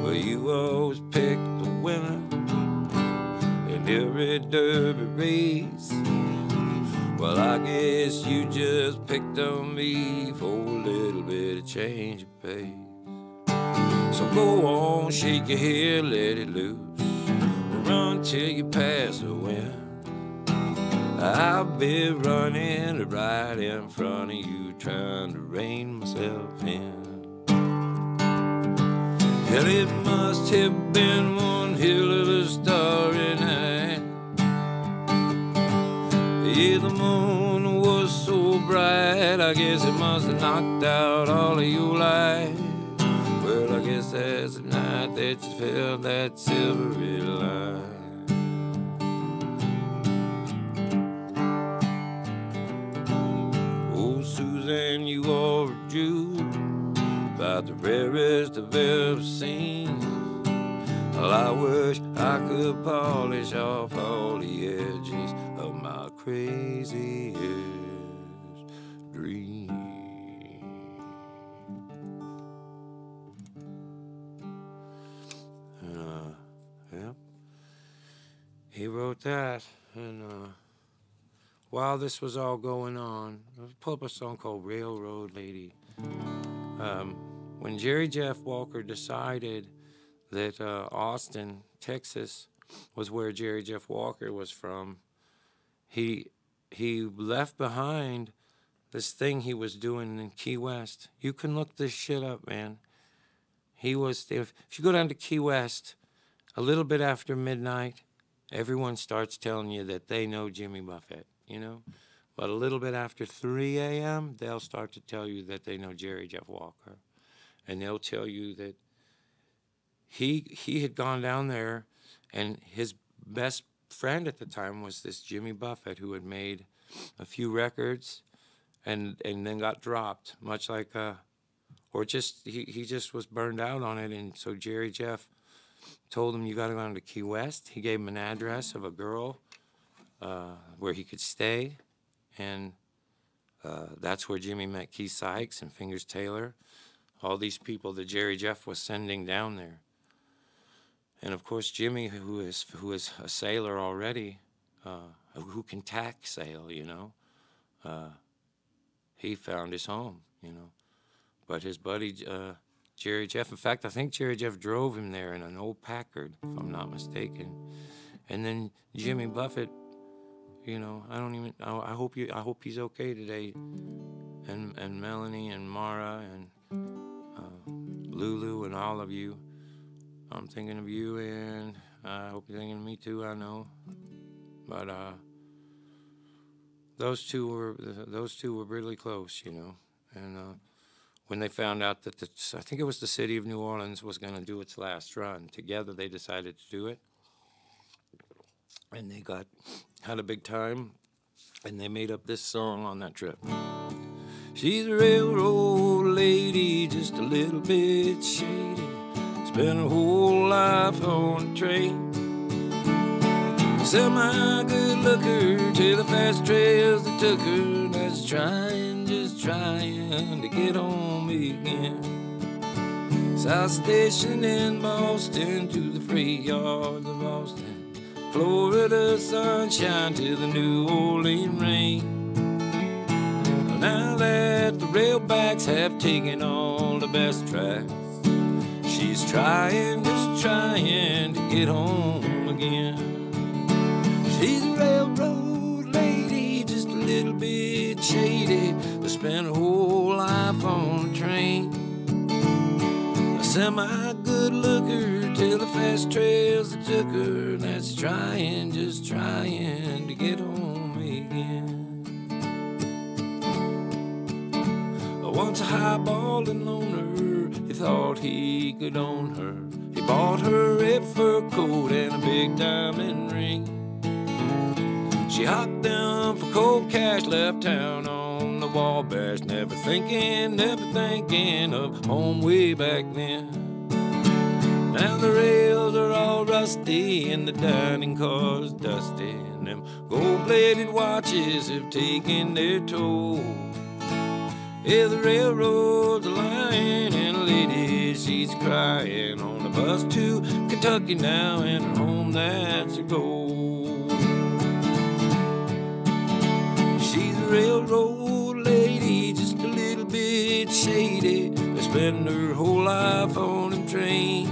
Well, you always pick the winner in every derby race. Well, I guess you just picked on me for a little bit of change of pace. So go on, shake your head, let it loose. Run till you pass the wind. I've been running right in front of you, trying to rein myself in. Well, it must have been one hell of a starry night. Yeah, the moon was so bright, I guess it must have knocked out all of your light. Guess that's the night that you felt that silvery light. Oh, Suzanne, you are a Jew, about the rarest I've ever seen. Well, I wish I could polish off all the edges of my craziest dream. He wrote that, and uh, while this was all going on, pull up a song called Railroad Lady. Um, when Jerry Jeff Walker decided that uh, Austin, Texas, was where Jerry Jeff Walker was from, he he left behind this thing he was doing in Key West. You can look this shit up, man. He was if, if you go down to Key West, a little bit after midnight, everyone starts telling you that they know Jimmy Buffett you know. But a little bit after 3 a.m., they'll start to tell you that they know Jerry Jeff Walker. And they'll tell you that he, he had gone down there, and his best friend at the time was this Jimmy Buffett who had made a few records and, and then got dropped, much like, uh, or just, he, he just was burned out on it. And so Jerry Jeff told him, You got to go down to Key West. He gave him an address of a girl uh, where he could stay, and uh, that's where Jimmy met Keith Sykes and Fingers Taylor, all these people that Jerry Jeff was sending down there. And of course, Jimmy, who is who is a sailor already, uh, who can tack sail, you know, uh, he found his home, you know. But his buddy uh, Jerry Jeff, in fact, I think Jerry Jeff drove him there in an old Packard, if I'm not mistaken. And then Jimmy Buffett you know, I don't even. I, I, hope you. I hope he's okay today. And and Melanie and Mara and uh, Lulu and all of you. I'm thinking of you, and I hope you're thinking of me too. I know, but uh, those two were those two were really close, you know. And uh, when they found out that the, I think it was the city of New Orleans was going to do its last run together, they decided to do it and they got had a big time and they made up this song on that trip. She's a railroad lady, just a little bit shady. Spent her whole life on a train. Semi good looker to the fast trails that took her. That's trying, trying to get home again. South Station in Boston to the freight yards of Boston. Florida sunshine to the New Orleans rain. Now that the railbacks have taken all the best tracks, she's trying, just trying to get home again. She's a railroad lady, just a little bit shady, spent a whole life on a train. A semi good looker till the fast trails that took her. That's trying, just trying to get home again. Once a highballing loner, he thought he could own her. He bought her a fur coat and a big diamond ring. She hopped down for cold cash, left town on Wabash, never thinking, never thinking of home way back then. Now the rails are all rusty and the dining car's dusty. And them gold bladed watches have taken their toll. Yeah, the railroad's lying and a lady, she's crying on the bus to Kentucky now and her home that's a goal. She's a railroad lady, just a little bit shady. They Spend her whole life on a train.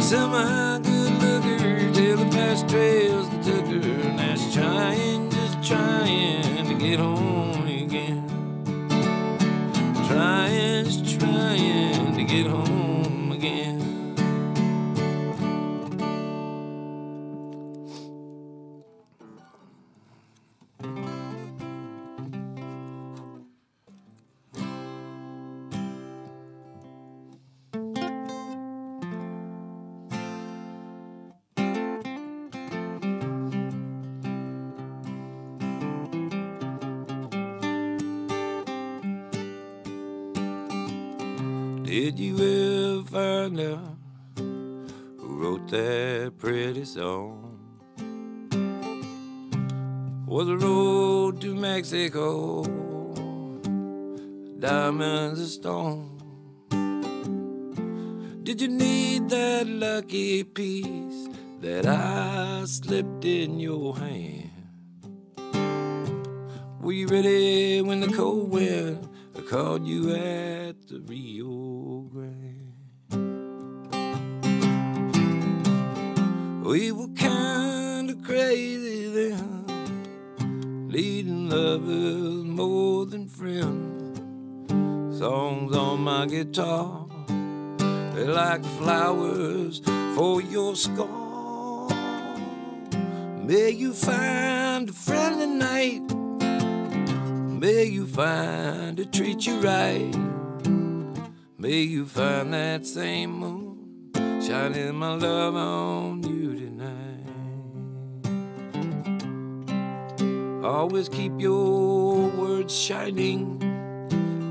Semi good looker till the past trails that took her. Now she's trying, just trying to get home again. Trying, just trying to get home Did you ever find out who wrote that pretty song? Was the road to Mexico diamonds of stone? Did you need that lucky piece that I slipped in your hand? Were you ready when the cold wind called you at the Rio Grande? We were kinda crazy then, leading lovers more than friends. Songs on my guitar, they're like flowers for your scar. May you find a friend tonight. May you find to treat you right. May you find that same moon shining my love on you tonight. Always keep your words shining,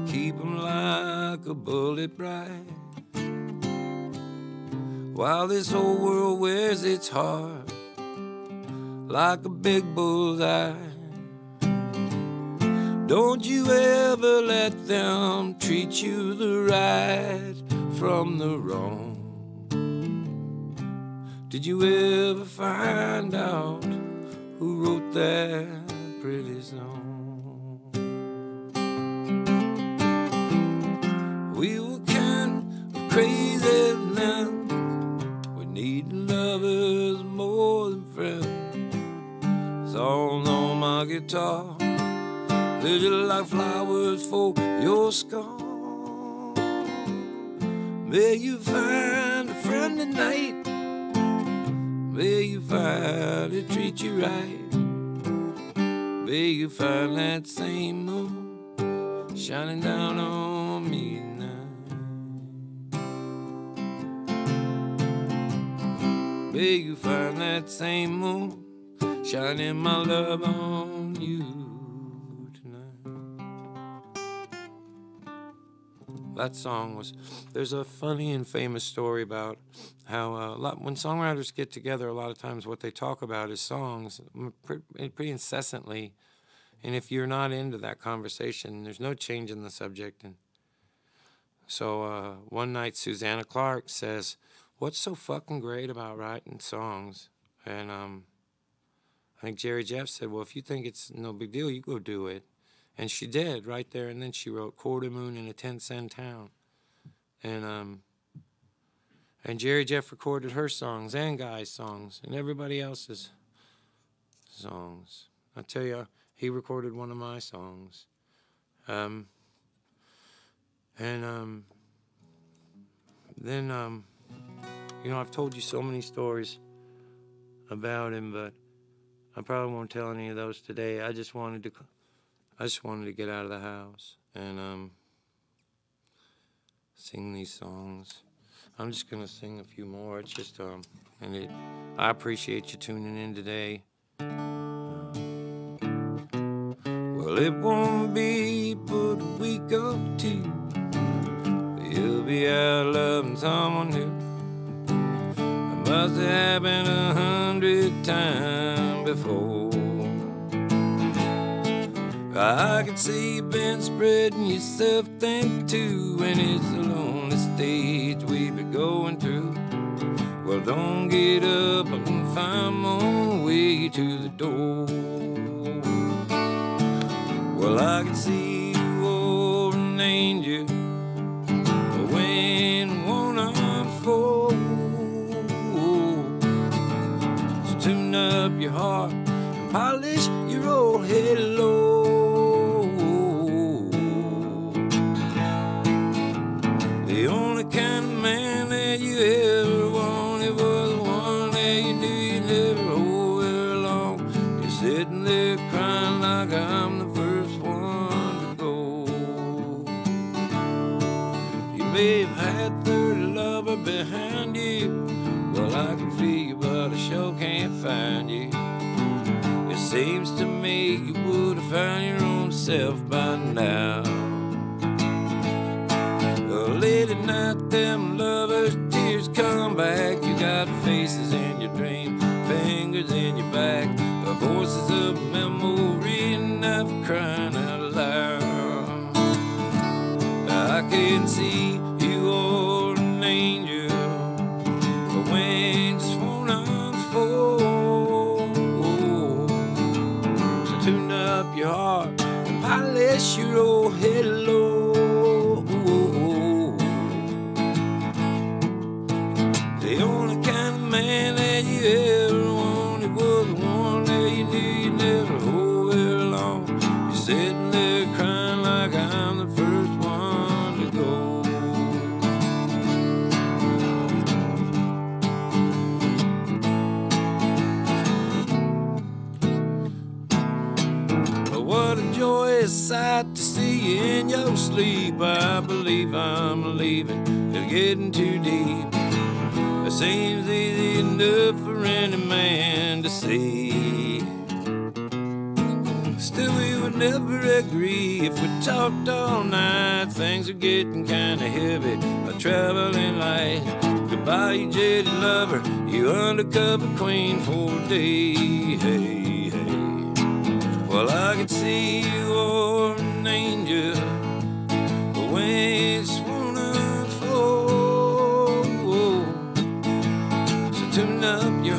keep them like a bullet bright. While this whole world wears its heart like a big bullseye. Don't you ever let them treat you the right from the wrong. Did you ever find out who wrote that pretty song? We were kind of crazy then. We need lovers more than friends. Songs on my guitar little like flowers for your scar. May you find a friend tonight. May you find to treat you right. May you find that same moon shining down on me tonight. May you find that same moon shining my love on you. That song was there's a funny and famous story about how uh, lot, when songwriters get together a lot of times what they talk about is songs pretty, pretty incessantly. And if you're not into that conversation there's no change in the subject. And so uh, one night susanna clark says what's so fucking great about writing songs? And um, i think jerry jeff said well if you think it's no big deal you go do it and she did right there. And then she wrote quarter moon in a 10 cent town. And um and jerry jeff recorded her songs and guy's songs and everybody else's songs. I tell you he recorded one of my songs. Um and um then um you know i've told you so many stories about him but i probably won't tell any of those today. I just wanted to I just wanted to get out of the house and um, sing these songs. I'm just gonna sing a few more. It's just um, and it. I appreciate you tuning in today. Well, it won't be but a week or two. You'll be out loving someone new. It must have happened a hundred times before. I can see you've been spreading yourself thin too, and it's a lonely stage we've been going through. Well, don't get up and find my way to the door. Well, I can see you over an angel when one unfold. So tune up your heart and polish your old head low. Find you. It seems to me you would have found your own self by now. Well, late at night, them lovers' tears come back. You got faces in your dream, fingers in your back, the voices of memory, enough crying out your sleep. I believe I'm leaving. It's getting too deep. It seems easy enough for any man to see. Still, we would never agree if we talked all night. Things are getting kinda heavy. A traveling light. Goodbye, you jaded lover. You undercover queen for a day. Hey, hey. Well, I could see you are an angel.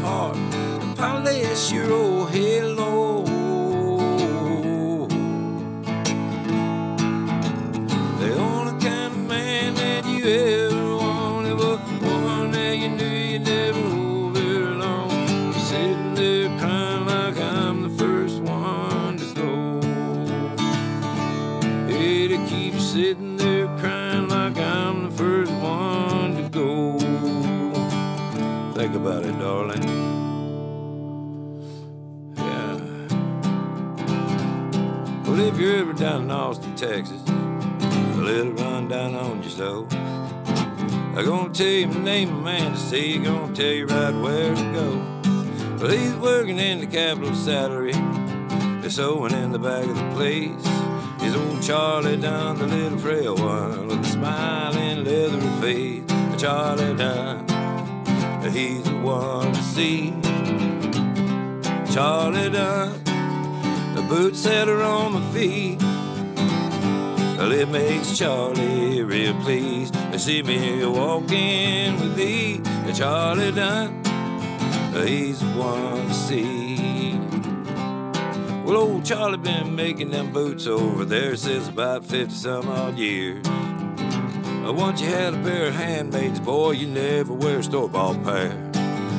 Heart and polish your old halo. The only kind of man that you ever down in Austin, Texas, a little run down on you so. I'm gonna tell you my name, of man to see. Gonna tell you right where to go. Well, he's working in the Capitol Saddlery. They're sewing in the back of the place. His old Charlie Dunn, the little frail one with a smiling leathery face. Charlie Dunn, he's the one to see. Charlie Dunn, the boots that are on my feet. Well, it makes Charlie real pleased to see me walking with thee. Charlie Dunn, he's one to see. Well, old Charlie been making them boots over there since about 50 some odd years. Uh, Once you had a pair of handmaids, boy, you never wear a store-bought pair.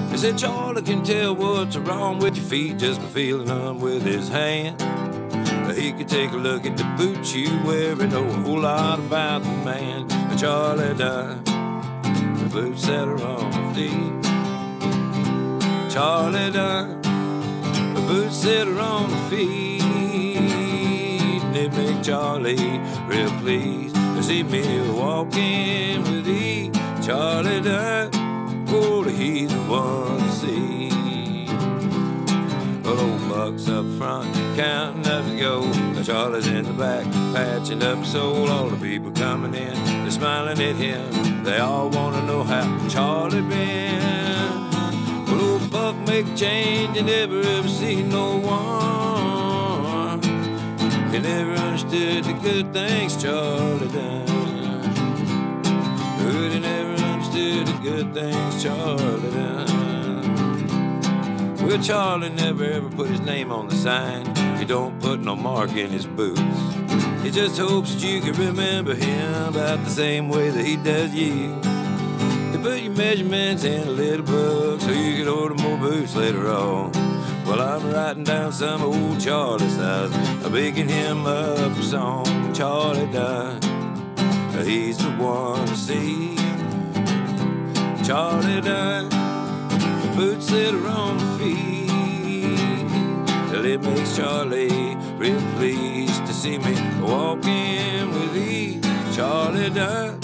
They said Charlie can tell what's wrong with your feet just by feeling them with his hand. He could take a look at the boots you wear and know a whole lot about the man. Uh, Charlie Dunn, the boots that are on feet. Charlie Dunn, the boots that are on my feet. And it make Charlie real pleased to see me walking with thee. Charlie Dunn, oh, he's the one to see. Buck's up front, counting up to go. Charlie's in the back, patching up soul. All the people coming in, they're smiling at him. They all want to know how Charlie been. Well, old Buck make change and never ever see no one. He never understood the good things Charlie done. Good, he never understood the good things Charlie done. Well, Charlie never ever put his name on the sign. He don't put no mark in his boots. He just hopes that you can remember him about the same way that he does you. He put your measurements in a little book so you can order more boots later on. Well, I'm writing down some old Charlie size, I'm making him up a song. Charlie Dunn, he's the one to see. Charlie the boots that are on feet. Well, it makes Charlie real pleased to see me walking with thee. Charlie Dunn,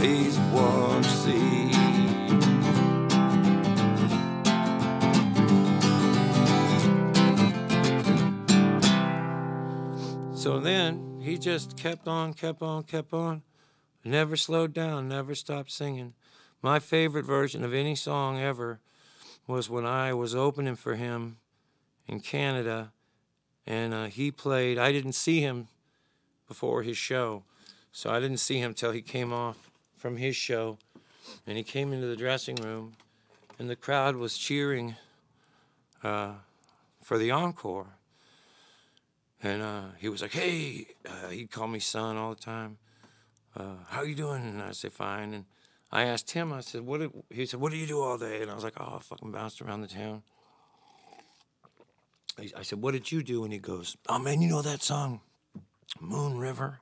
he's to see. So then he just kept on, kept on, kept on, never slowed down, never stopped singing. My favorite version of any song ever was when I was opening for him in Canada, and uh, he played. I didn't see him before his show, so I didn't see him till he came off from his show, and he came into the dressing room, and the crowd was cheering uh, for the encore. And uh, he was like, "Hey," uh, he'd call me son all the time. Uh, how you doing? And I say, "Fine." And I asked him. I said, "What?" Did, he said, "What do you do all day?" And I was like, "Oh, I fucking bounced around the town." I said, "What did you do?" And he goes, "Oh man, you know that song, Moon River?"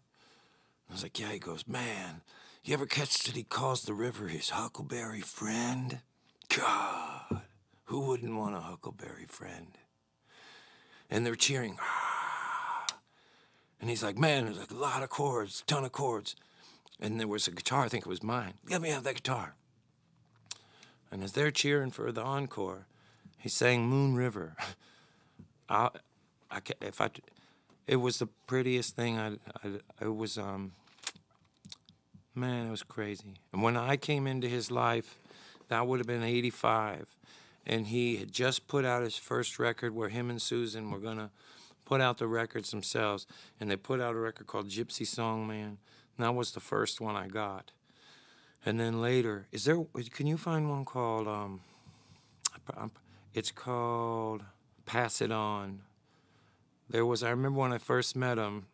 I was like, "Yeah." He goes, "Man, you ever catch that he calls the river his huckleberry friend? God, who wouldn't want a huckleberry friend?" And they're cheering. Ah. And he's like, "Man, there's like a lot of chords, ton of chords." And there was a guitar. I think it was mine. Let me have that guitar. And as they're cheering for the encore, he sang Moon River. I, I, if I, it was the prettiest thing. I, I, it was, um, man, it was crazy. And when I came into his life, that would have been 85. And he had just put out his first record where him and Susan were going to put out the records themselves. And they put out a record called Gypsy Songman. And that was the first one I got. And then later, is there, can you find one called, um, it's called, pass it on. There was I remember when I first met him.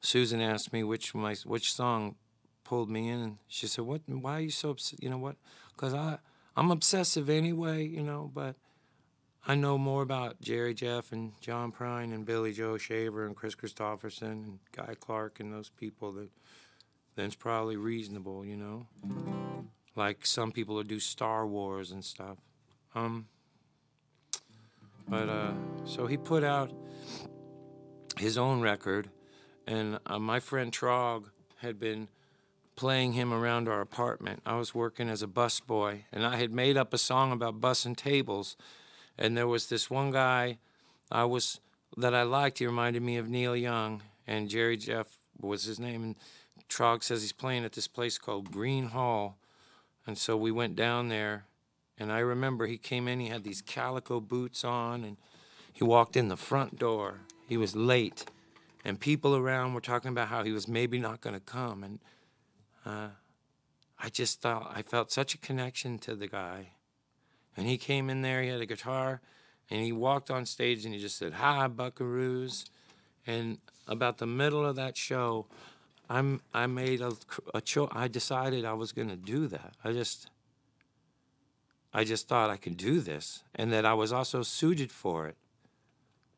Susan asked me which my which song pulled me in, and she said, "What? Why are you so upset? You know what? Because I I'm obsessive anyway, you know, but." I know more about Jerry Jeff and John Prine and Billy Joe Shaver and Kris Kristofferson and Guy Clark and those people that than's probably reasonable, you know. Like some people who do Star Wars and stuff. Um, but uh, so he put out his own record, and uh, my friend Trog had been playing him around our apartment. I was working as a busboy, and I had made up a song about bussing tables. And there was this one guy I was that I liked. He reminded me of Neil Young, and Jerry Jeff was his name. And Trog says he's playing at this place called Gruene Hall. And so we went down there and I remember he came in, he had these calico boots on, and he walked in the front door. He was late, and people around were talking about how he was maybe not going to come. And uh, I just thought, I felt such a connection to the guy. And he came in there, he had a guitar, and he walked on stage and he just said, Hi, buckaroos. And about the middle of that show, I'm, I made a, a I decided I was going to do that. I just, I just thought I could do this and that I was also suited for it.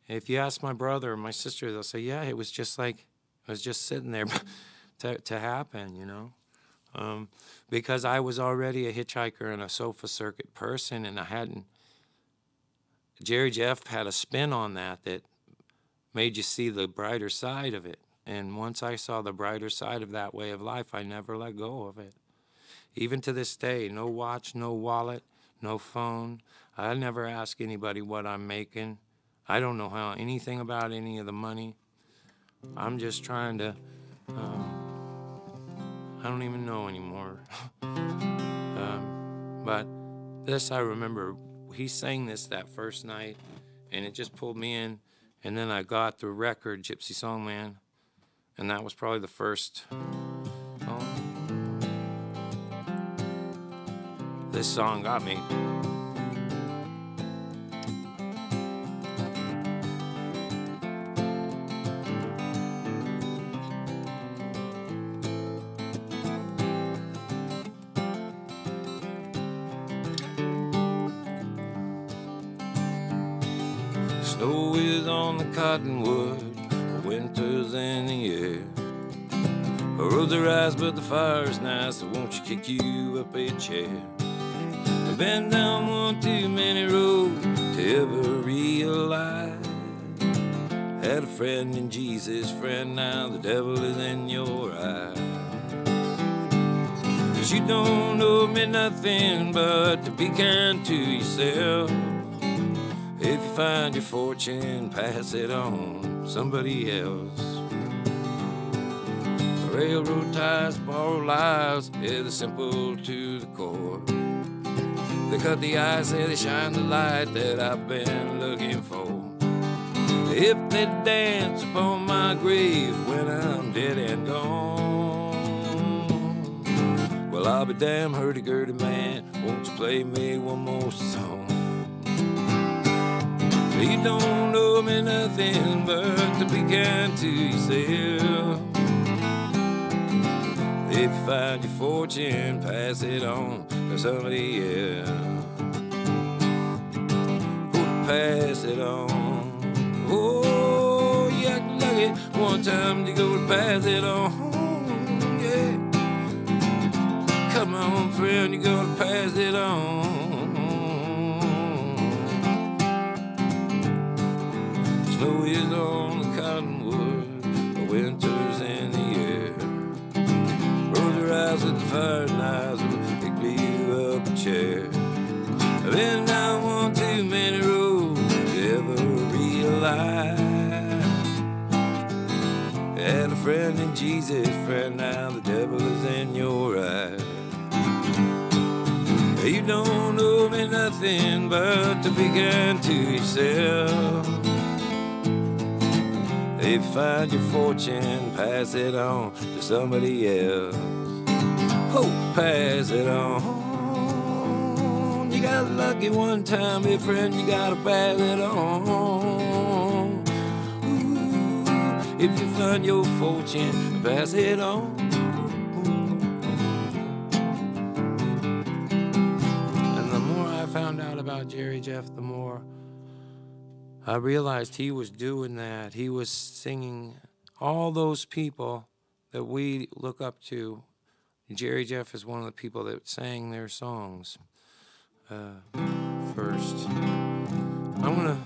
If you ask my brother or my sister, they'll say, yeah, it was just like, I was just sitting there to, to happen, you know? Um, because I was already a hitchhiker and a sofa circuit person and I hadn't, Jerry Jeff had a spin on that that made you see the brighter side of it. And once I saw the brighter side of that way of life, I never let go of it. Even to this day, no watch, no wallet, no phone. I never ask anybody what I'm making. I don't know how anything about any of the money. I'm just trying to. Um, I don't even know anymore. um, but this I remember. He sang this that first night, and it just pulled me in. And then I got the record, Gypsy Songman, and that was probably the first. This song got me. Cottonwood, winter's in the air. Roads are ice, but the fire's nice, so won't you kick you up a chair? I've been down one too many roads to ever realize. Had a friend in Jesus, friend, now the devil is in your eyes. Cause you don't owe me nothing but to be kind to yourself. Find your fortune, pass it on somebody else. Railroad ties, borrow lives, yeah, they're simple to the core. They cut the ice, say they shine the light that I've been looking for. If they dance upon my grave when I'm dead and gone, well, I'll be damn hurdy-gurdy man. Won't you play me one more song? You don't owe me nothing but to be kind to yourself. If you find your fortune, pass it on to somebody else. Oh, pass it on. Oh, you act lucky one time to go to pass it on. Yeah. Come on, friend, you gotta pass it on. Snow is on the cottonwood, the winter's in the air. Roll your eyes at the fire and pick you up a chair. I've been down one too many roads to ever realize. Had a friend in Jesus, friend, now the devil is in your eyes. You don't owe me nothing but to be kind to yourself. If you find your fortune, pass it on to somebody else. Oh, pass it on. You got lucky one time, my friend, you gotta pass it on. Ooh, if you find your fortune, pass it on. And the more I found out about Jerry Jeff, the more I realized he was doing that. He was singing all those people that we look up to. Jerry Jeff is one of the people that sang their songs uh, first. I'm gonna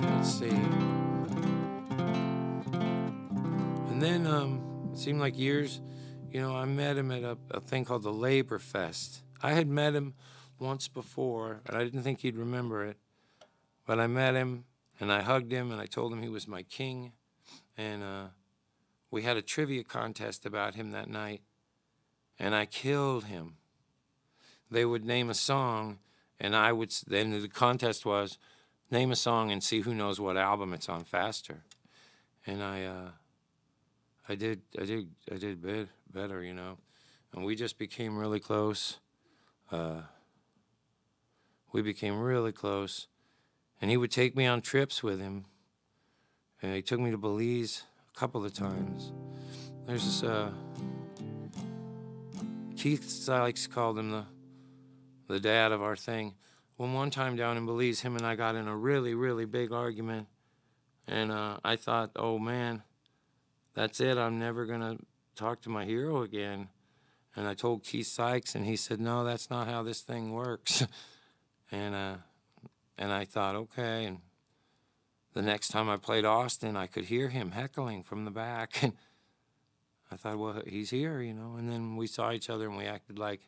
let's see. And then um, it seemed like years, you know, I met him at a, a thing called the Labor Fest. I had met him once before, and I didn't think he'd remember it. But I met him and I hugged him and I told him he was my king. And uh, we had a trivia contest about him that night. And I killed him. They would name a song, and I would, then the contest was name a song and see who knows what album it's on faster. And I, uh, I did, I did, I did bit, better, you know. And we just became really close. Uh, we became really close and he would take me on trips with him. And he took me to Belize a couple of times. There's this uh, Keith Sykes called him the the dad of our thing. When one time down in Belize, him and I got in a really really big argument, and uh, I thought, oh man, that's it. I'm never gonna talk to my hero again. And I told Keith Sykes, and he said, no, that's not how this thing works. and uh, and I thought, okay. And the next time I played Austin, I could hear him heckling from the back. And I thought, well, he's here, you know. And then we saw each other and we acted like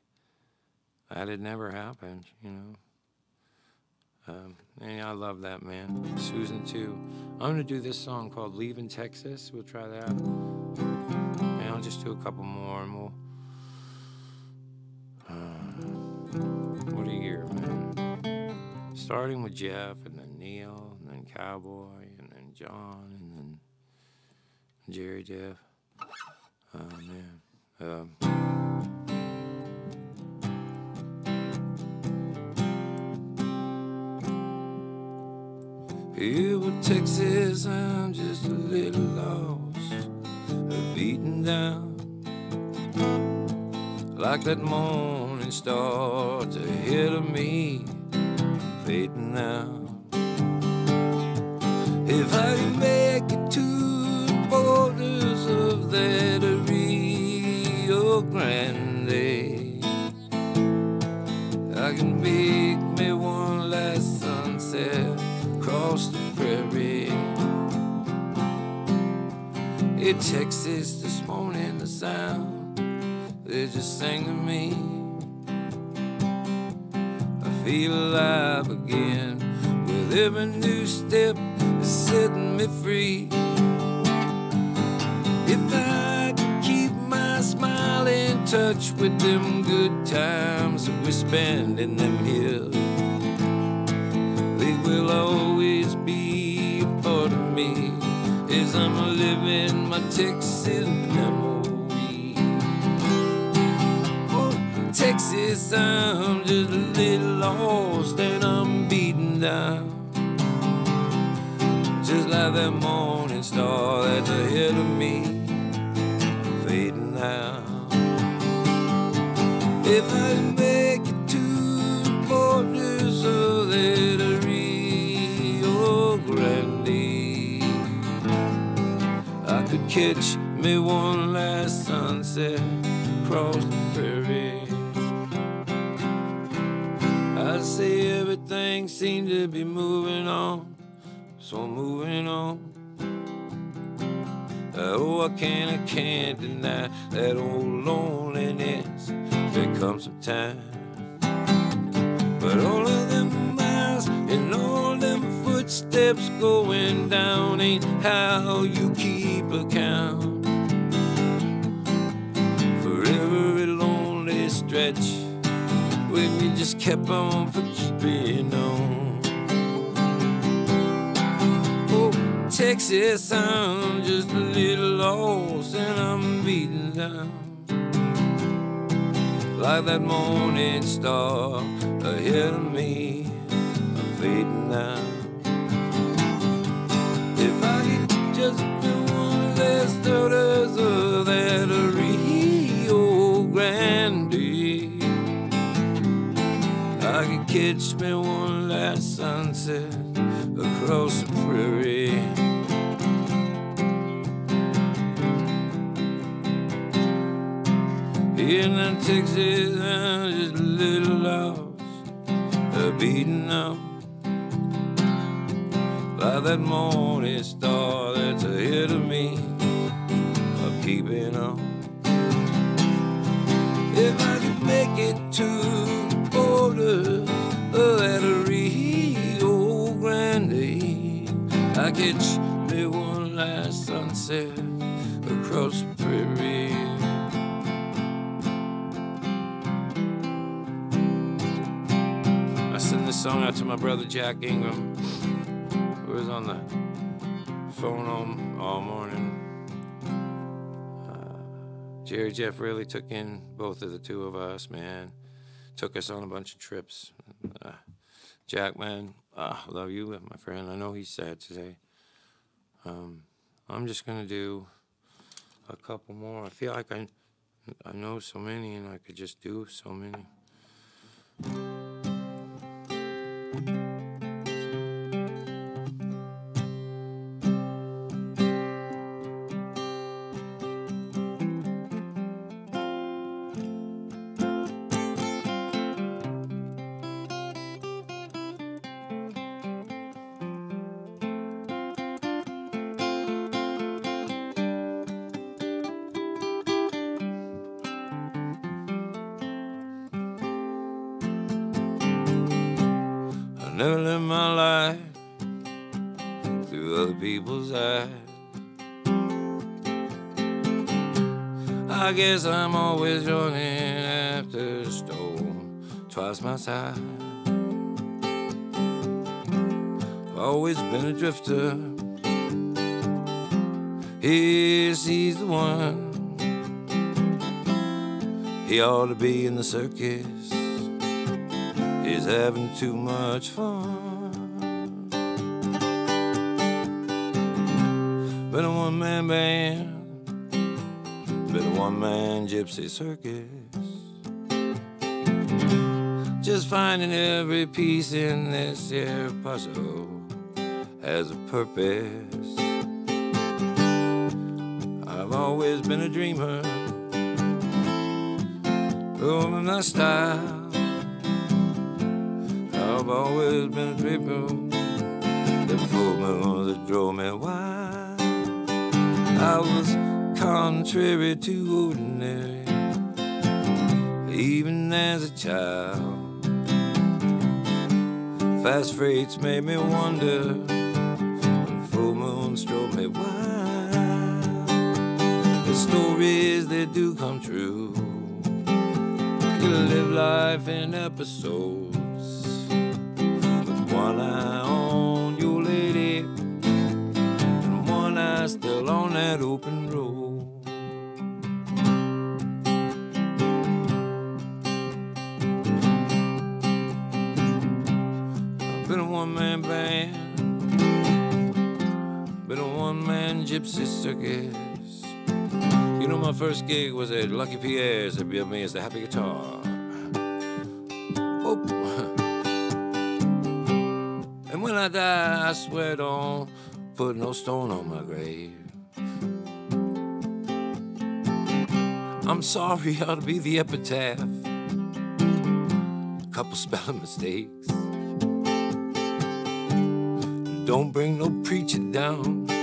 that had never happened, you know. Um, and I love that man. Susan, too. I'm going to do this song called Leaving Texas. We'll try that. And I'll just do a couple more and we'll. Uh, what a year, man starting with Jeff and then Neil and then Cowboy and then John and then Jerry Jeff. Oh man. Um, here with Texas, I'm just a little lost, beaten down like that morning star ahead of me now. If I make it to the borders of that Rio Grande, I can make me one last sunset across the prairie. In Texas this morning, the sound they just sang to me. I feel alive every new step is setting me free. If I can keep my smile in touch with them good times that we spend in them hills, they will always be a part of me as I'm living my Texas memory. Oh, Texas, I'm just a little lost and I'm beaten down. Like that morning star that's ahead of me, fading out. If I make it to the borders of that Rio Grande, I could catch me one last sunset across the prairie. I see everything seems to be moving on, so I'm moving on. Oh, I can't, I can't deny that old loneliness. There comes some time, but all of them miles and all them footsteps going down ain't how you keep account for every lonely stretch when you just kept on for keeping on. Texas sounds just a little lost and I'm beaten down like that morning star ahead of me. I'm fading out. If I could just do one last photos of that Rio Grande, I could catch me one last sunset across the prairie. In Texas, I'm just a little lost, a beating up by that morning star that's ahead of me. I'm keeping on. If I could make it to the borders of that Rio Grande, I catch me one last sunset across the prairie. Song out to my brother Jack Ingram, who was on the phone all, all morning. Uh, Jerry Jeff really took in both of the two of us, man. Took us on a bunch of trips. Uh, Jack, man, uh, love you, my friend. I know he's sad today. Um, I'm just gonna do a couple more. I feel like I, I know so many, and I could just do so many. I people's eyes. I guess I'm always running after a storm twice my size. Always been a drifter. Here sees the one. He ought to be in the circus He's having too much fun. Gypsy circus. Just finding every piece in this here puzzle has a purpose. I've always been a dreamer, oh, my style. I've always been a dreamer. The full moon that drove me wild. I was contrary to ordinary, even as a child. Fast freights made me wonder. When full moons drove me wild. The stories they do come true. You live life in episodes with one eye on your lady and one eye still on that open sister kiss. You know, my first gig was at Lucky Pierre's at Bill as The Happy Guitar. Oh. And when I die, I swear don't put no stone on my grave. I'm sorry ought to be the epitaph. Couple spelling mistakes. Don't bring no preacher down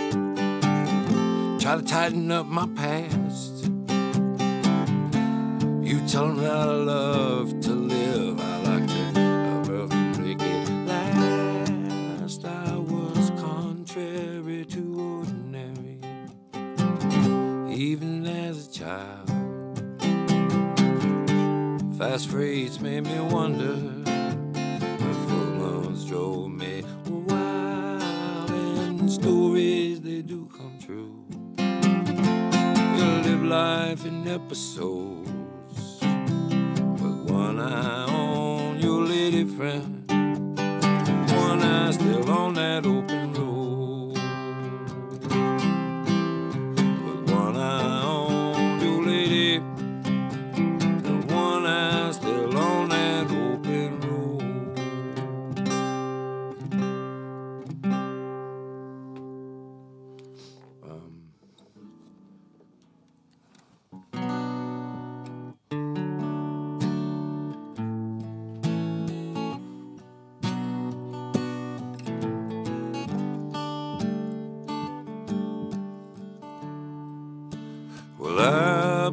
try to tighten up my past. You tell them that I love to live. I like to love and it last. I was contrary to ordinary, even as a child. Fast freights made me wonder. Footmoons drove me. life in episodes. With one eye on your lady friend, one eye still on that old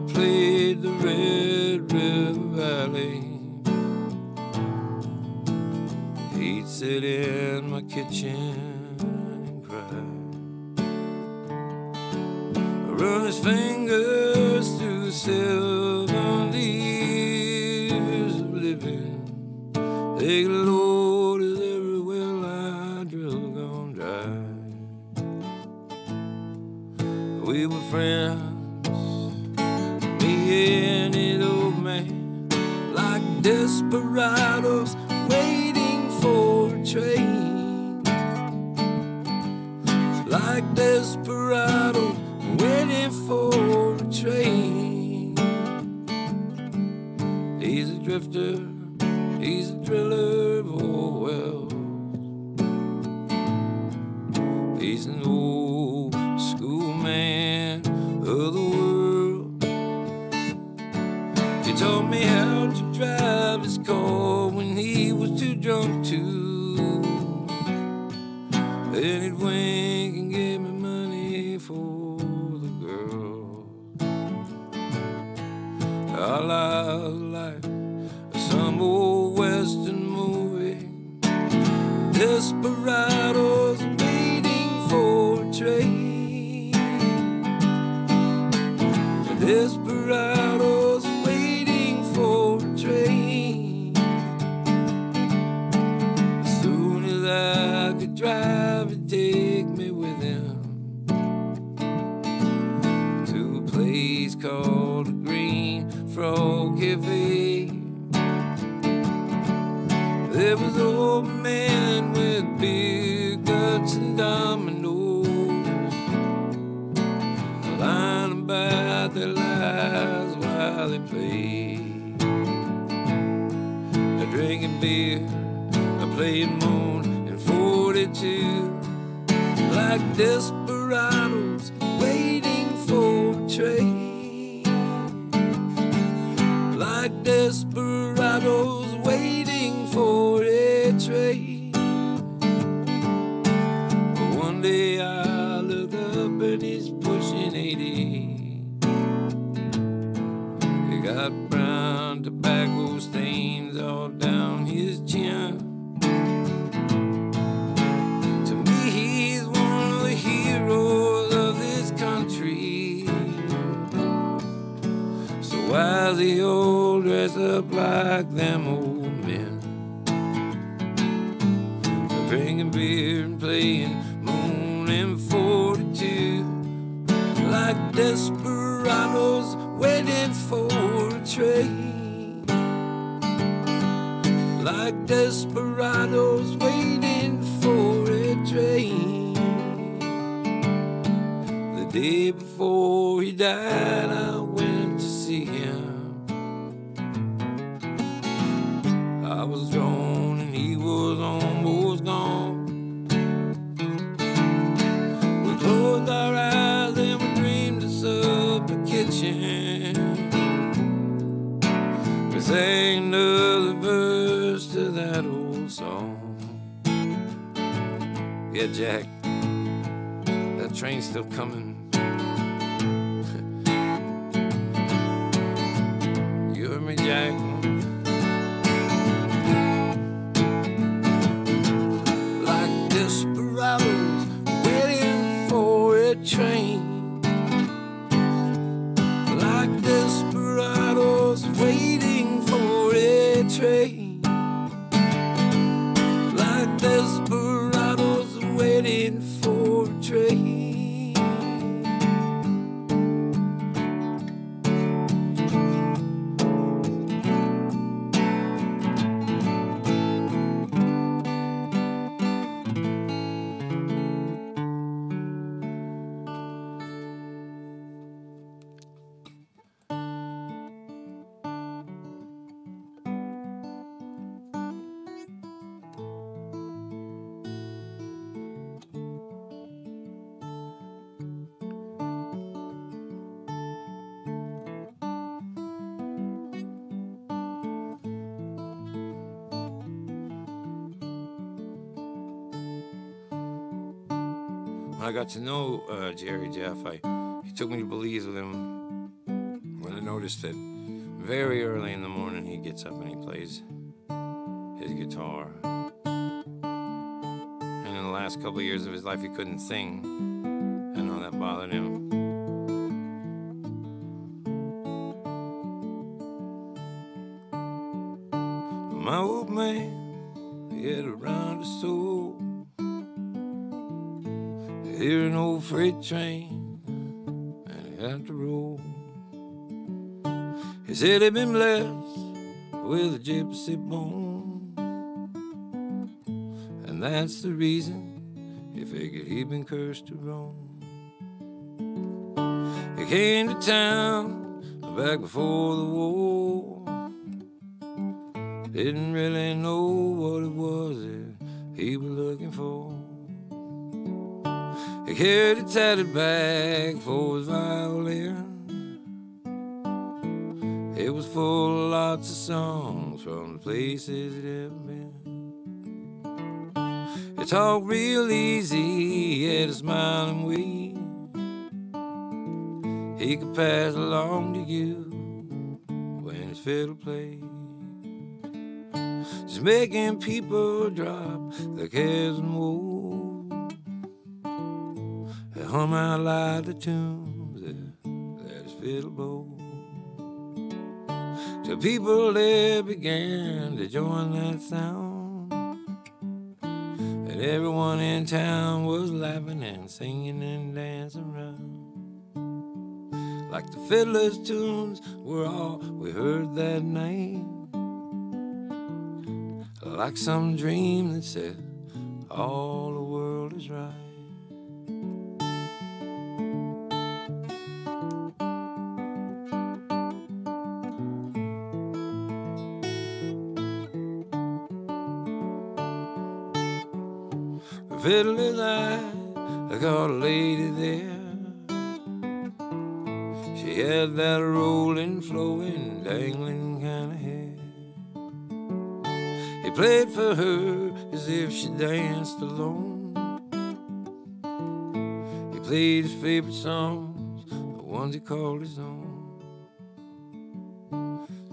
played the Red River Valley. He'd sit in my kitchen got to know uh, Jerry Jeff, I, he took me to Belize with him when I noticed that very early in the morning he gets up and he plays his guitar. And in the last couple of years of his life, he couldn't sing. I know that bothered him. My old man, freight train, and he had to roll. He said he'd been blessed with a gypsy bone, and that's the reason he figured he'd been cursed to roam. He came to town back before the war. Didn't really know what it was that he was looking for. He carried a tattered bag for his violin. It was full of lots of songs from the places he'd ever been. He talked real easy, he had a smiling way. He could pass along to you when his fiddle played. Just making people drop their cares and woes. Hum out loud the tunes that, his fiddle bowed. Till people there began to join that sound. And everyone in town was laughing and singing and dancing around. Like the fiddler's tunes were all we heard that night. Like some dream that said all the world is right. Fiddler's eye, I got a lady there. She had that rolling, flowing, dangling kind of hair. He played for her as if she danced alone. He played his favorite songs, the ones he called his own.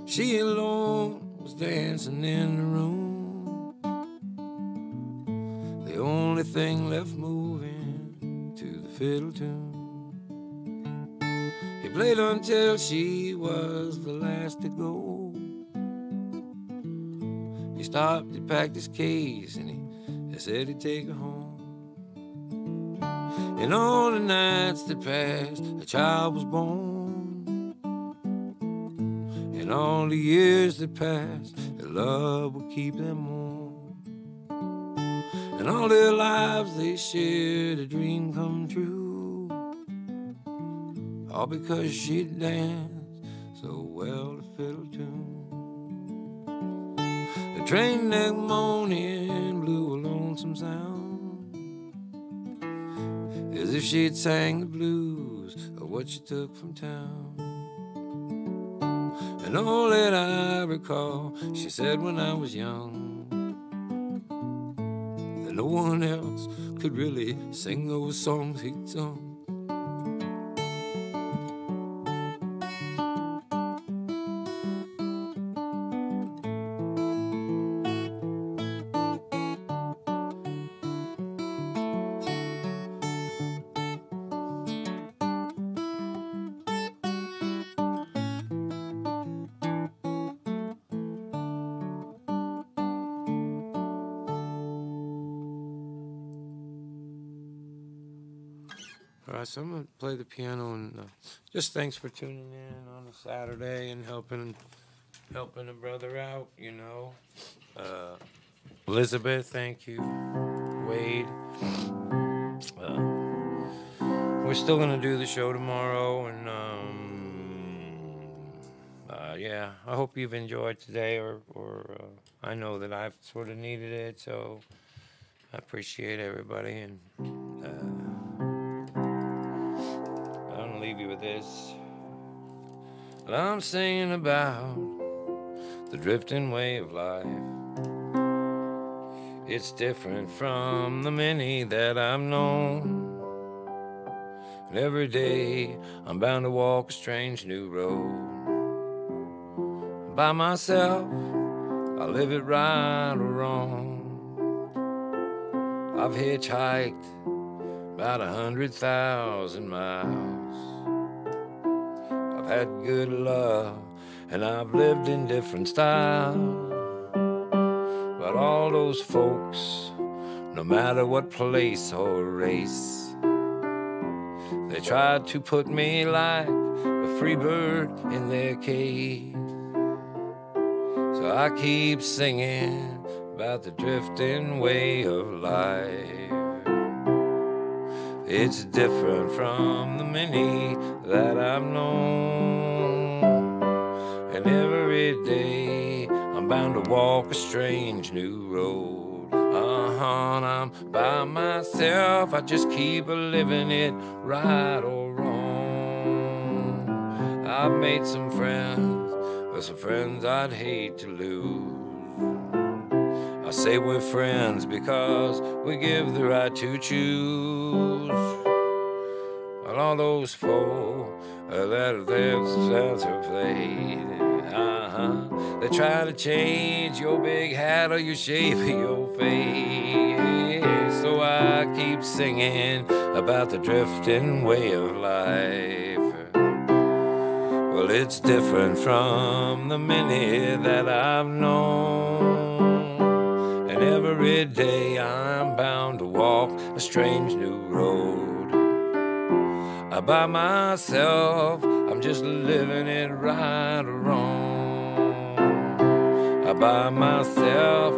She alone was dancing in the room. Thing left moving to the fiddle tune. He played until she was the last to go. He stopped, he packed his case, and he, he said he'd take her home. In all the nights that passed, a child was born. In all the years that passed, their love would keep them warm. And all their lives they shared a dream come true. all because she danced so well to fiddle tune. The train that morning blew a lonesome sound, as if she'd sang the blues of what she took from town. And all that I recall, she said when I was young, no one else could really sing those songs he'd sung. So I'm gonna play the piano and uh, just thanks for tuning in on a Saturday and helping helping a brother out. You know, uh, Elizabeth, thank you. Wade, uh, we're still gonna do the show tomorrow, and um, uh, yeah, I hope you've enjoyed today, or or uh, I know that I've sort of needed it, so I appreciate everybody and. Leave you with this. Well, I'm singing about the drifting way of life. It's different from the many that I've known. And every day I'm bound to walk a strange new road. By myself, I live it right or wrong. I've hitchhiked about a hundred thousand miles. I've had good love and I've lived in different styles. But all those folks, no matter what place or race, they tried to put me like a free bird in their cage. So I keep singing about the drifting way of life. It's different from the many that I've known. And every day I'm bound to walk a strange new road. Uh huh, I'm by myself. I just keep a living it right or wrong. I've made some friends, but some friends I'd hate to lose. I say we're friends because we give the right to choose. But all those folk uh, that themselves are played, uh-huh. They try to change your big hat or your shape of your face. So I keep singing about the drifting way of life. Well, it's different from the many that I've known. And every day I'm bound to walk a strange new road. By myself, I'm just living it right or wrong. Uh, By myself,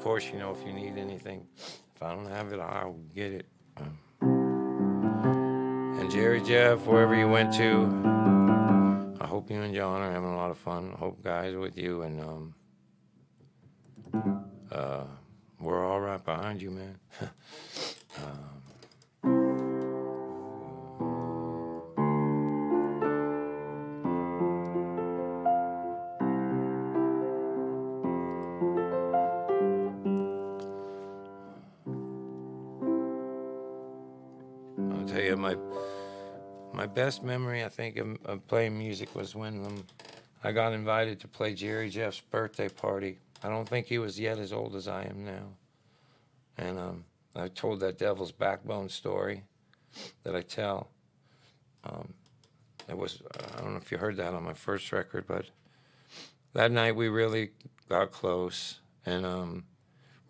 of course, you know, if you need anything, if I don't have it, I'll get it. And Jerry Jeff, wherever you went to, I hope you and John are having a lot of fun. I hope guys with you, and um, uh, we're all right behind you, man. tell best memory, I think, of, of playing music was when um, I got invited to play Jerry Jeff's birthday party. I don't think he was yet as old as I am now, and um, I told that Devil's Backbone story that I tell. Um, it was I don't know if you heard that on my first record, but that night we really got close, and um,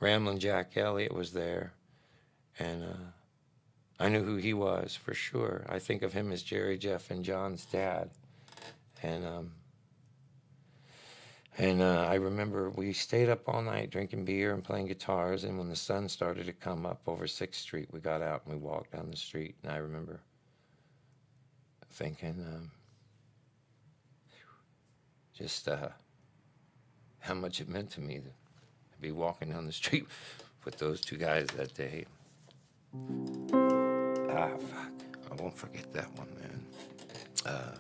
Ramblin' Jack Elliott was there, and uh, I knew who he was for sure. I think of him as Jerry Jeff and John's dad, and um, and uh, I remember we stayed up all night drinking beer and playing guitars. And when the sun started to come up over Sixth Street, we got out and we walked down the street. And I remember thinking, um, just uh, how much it meant to me to be walking down the street with those two guys that day. Ah, fuck. I won't forget that one, man. Uh,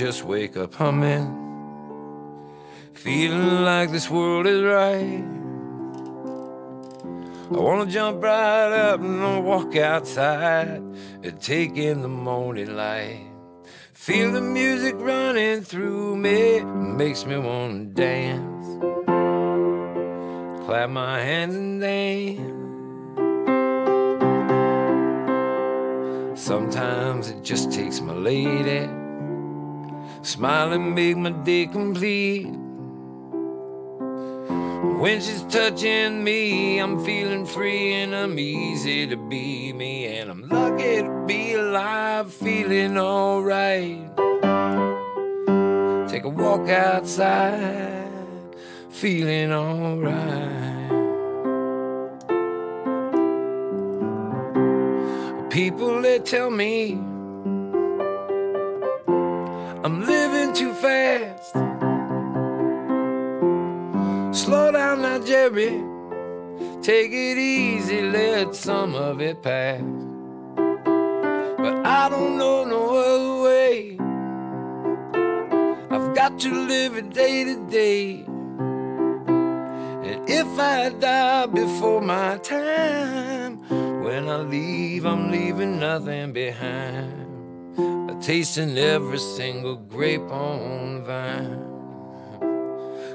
just wake up humming, feeling like this world is right. I wanna jump right up and walk outside and take in the morning light. Feel the music running through me, makes me wanna dance. Clap my hands and dance. Sometimes it just takes my lady Smiling make my day complete. When she's touching me, I'm feeling free and I'm easy to be me. And I'm lucky to be alive, feeling alright. Take a walk outside, feeling alright. People, they tell me I'm fast. Slow down now, Jerry. Take it easy, let some of it pass. But I don't know no other way. I've got to live it day to day. And if I die before my time, when I leave, I'm leaving nothing behind tasting every single grape on vine.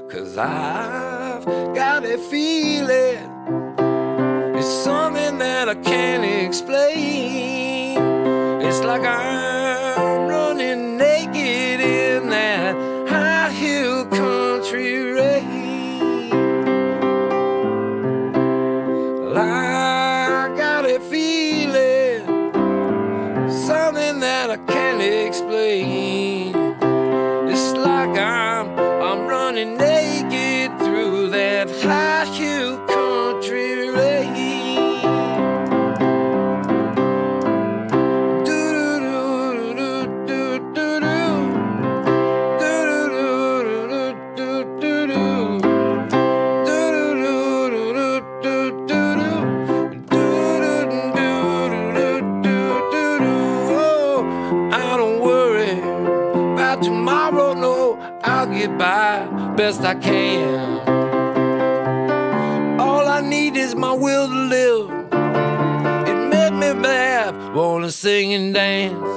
Cause I've got a feeling it's something that I can't explain. It's like I'm I can. All I need is my will to live. It made me laugh, wanna sing and dance,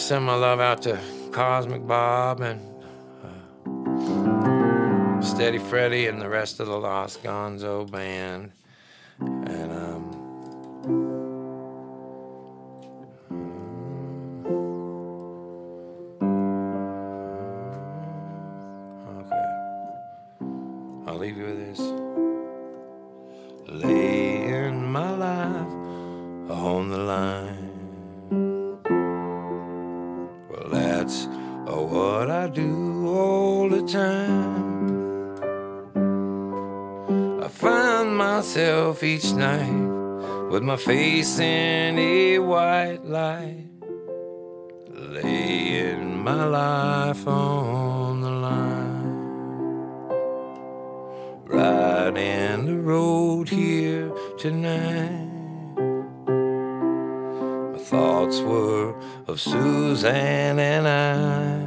send my love out to Cosmic Bob and uh, Steady Freddy and the rest of the Lost Gonzo band. Myself each night with my face in a white light, laying my life on the line. Riding the road here tonight. My thoughts were of Suzanne and I.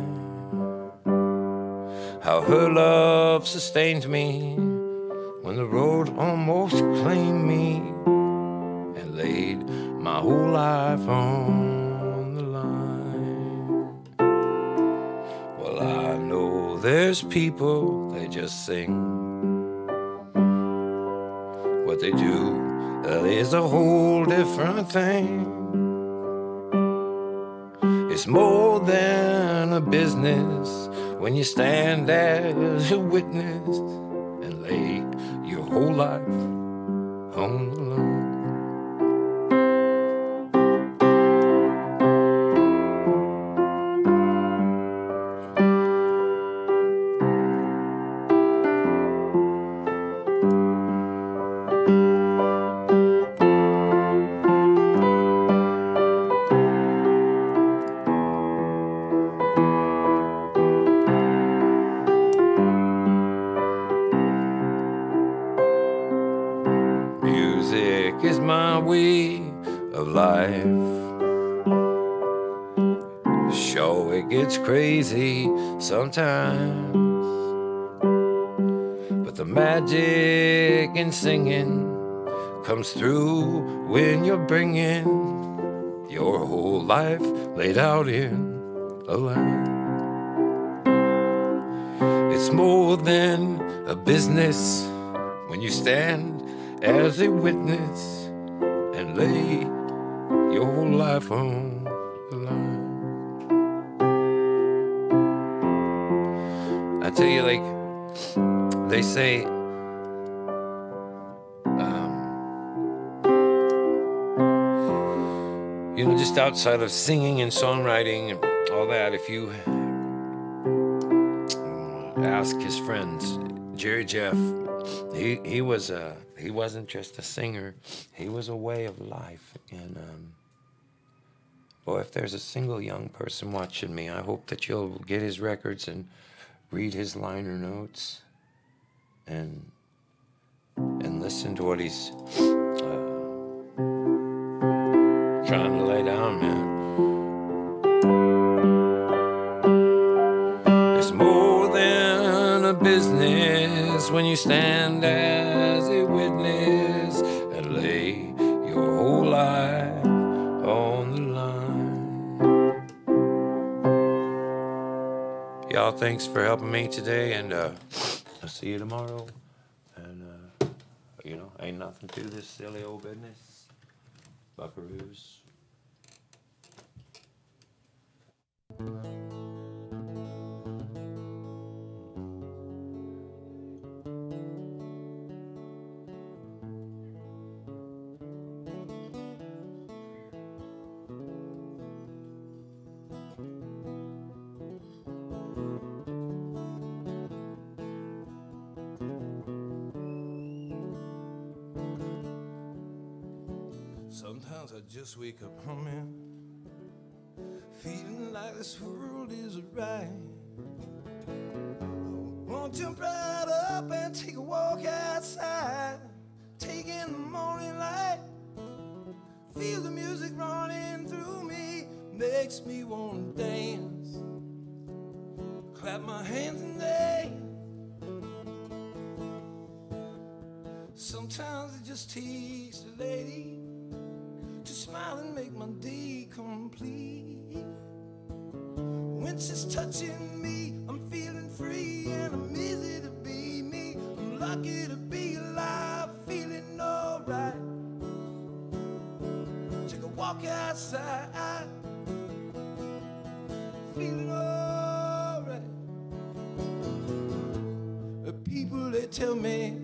How her love sustained me when the road almost claimed me and laid my whole life on the line. Well, I know there's people, they just sing. What they do, that is a whole different thing. It's more than a business when you stand as a witness life sometimes. But the magic in singing comes through when you're bringing your whole life laid out in a line. It's more than a business when you stand as a witness and lay your whole life on the line. Tell you, like, they say, um, you know, just outside of singing and songwriting and all that, if you ask his friends, Jerry Jeff, he he was a he wasn't just a singer, he was a way of life. And um, boy, if there's a single young person watching me, I hope that you'll get his records and read his liner notes and and listen to what he's uh, trying to lay down, man. It's more than a business when you stand as a witness and lay your whole life Y'all, thanks for helping me today, and uh, I'll see you tomorrow. And, uh, you know, ain't nothing to this silly old business. Buckaroos. Just wake up humming, feeling like this world is right. Won't jump up and take a walk outside, take in the morning light, feel the music running through me, makes me want to dance, clap my hands and dance. Sometimes it just takes a lady smile and make my day complete. When she's touching me, I'm feeling free and I'm easy to be me. I'm lucky to be alive, feeling alright. Take a walk outside, feeling alright. The people they tell me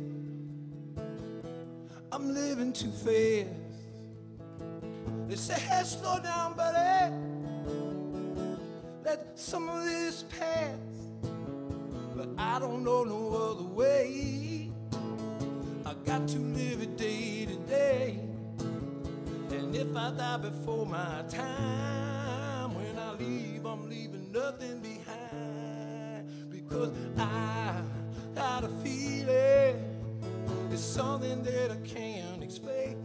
I'm living too fast. Say, hey, slow down, buddy. Let some of this pass. But I don't know no other way. I got to live it day to day. And if I die before my time, when I leave, I'm leaving nothing behind. Because I got a feeling it's something that I can't explain.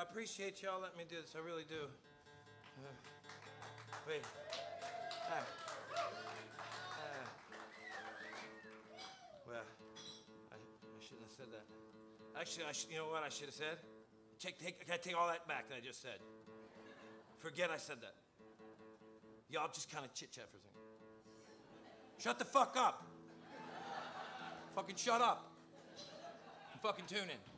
I appreciate y'all letting me do this. I really do. Uh, wait. Ah. Ah. well, I, I shouldn't have said that. Actually, I sh- you know what I should have said? Take, take, I take all that back that I just said? Forget I said that. Y'all just kind of chit chat for a second. Shut the fuck up. fucking shut up. And fucking tune in.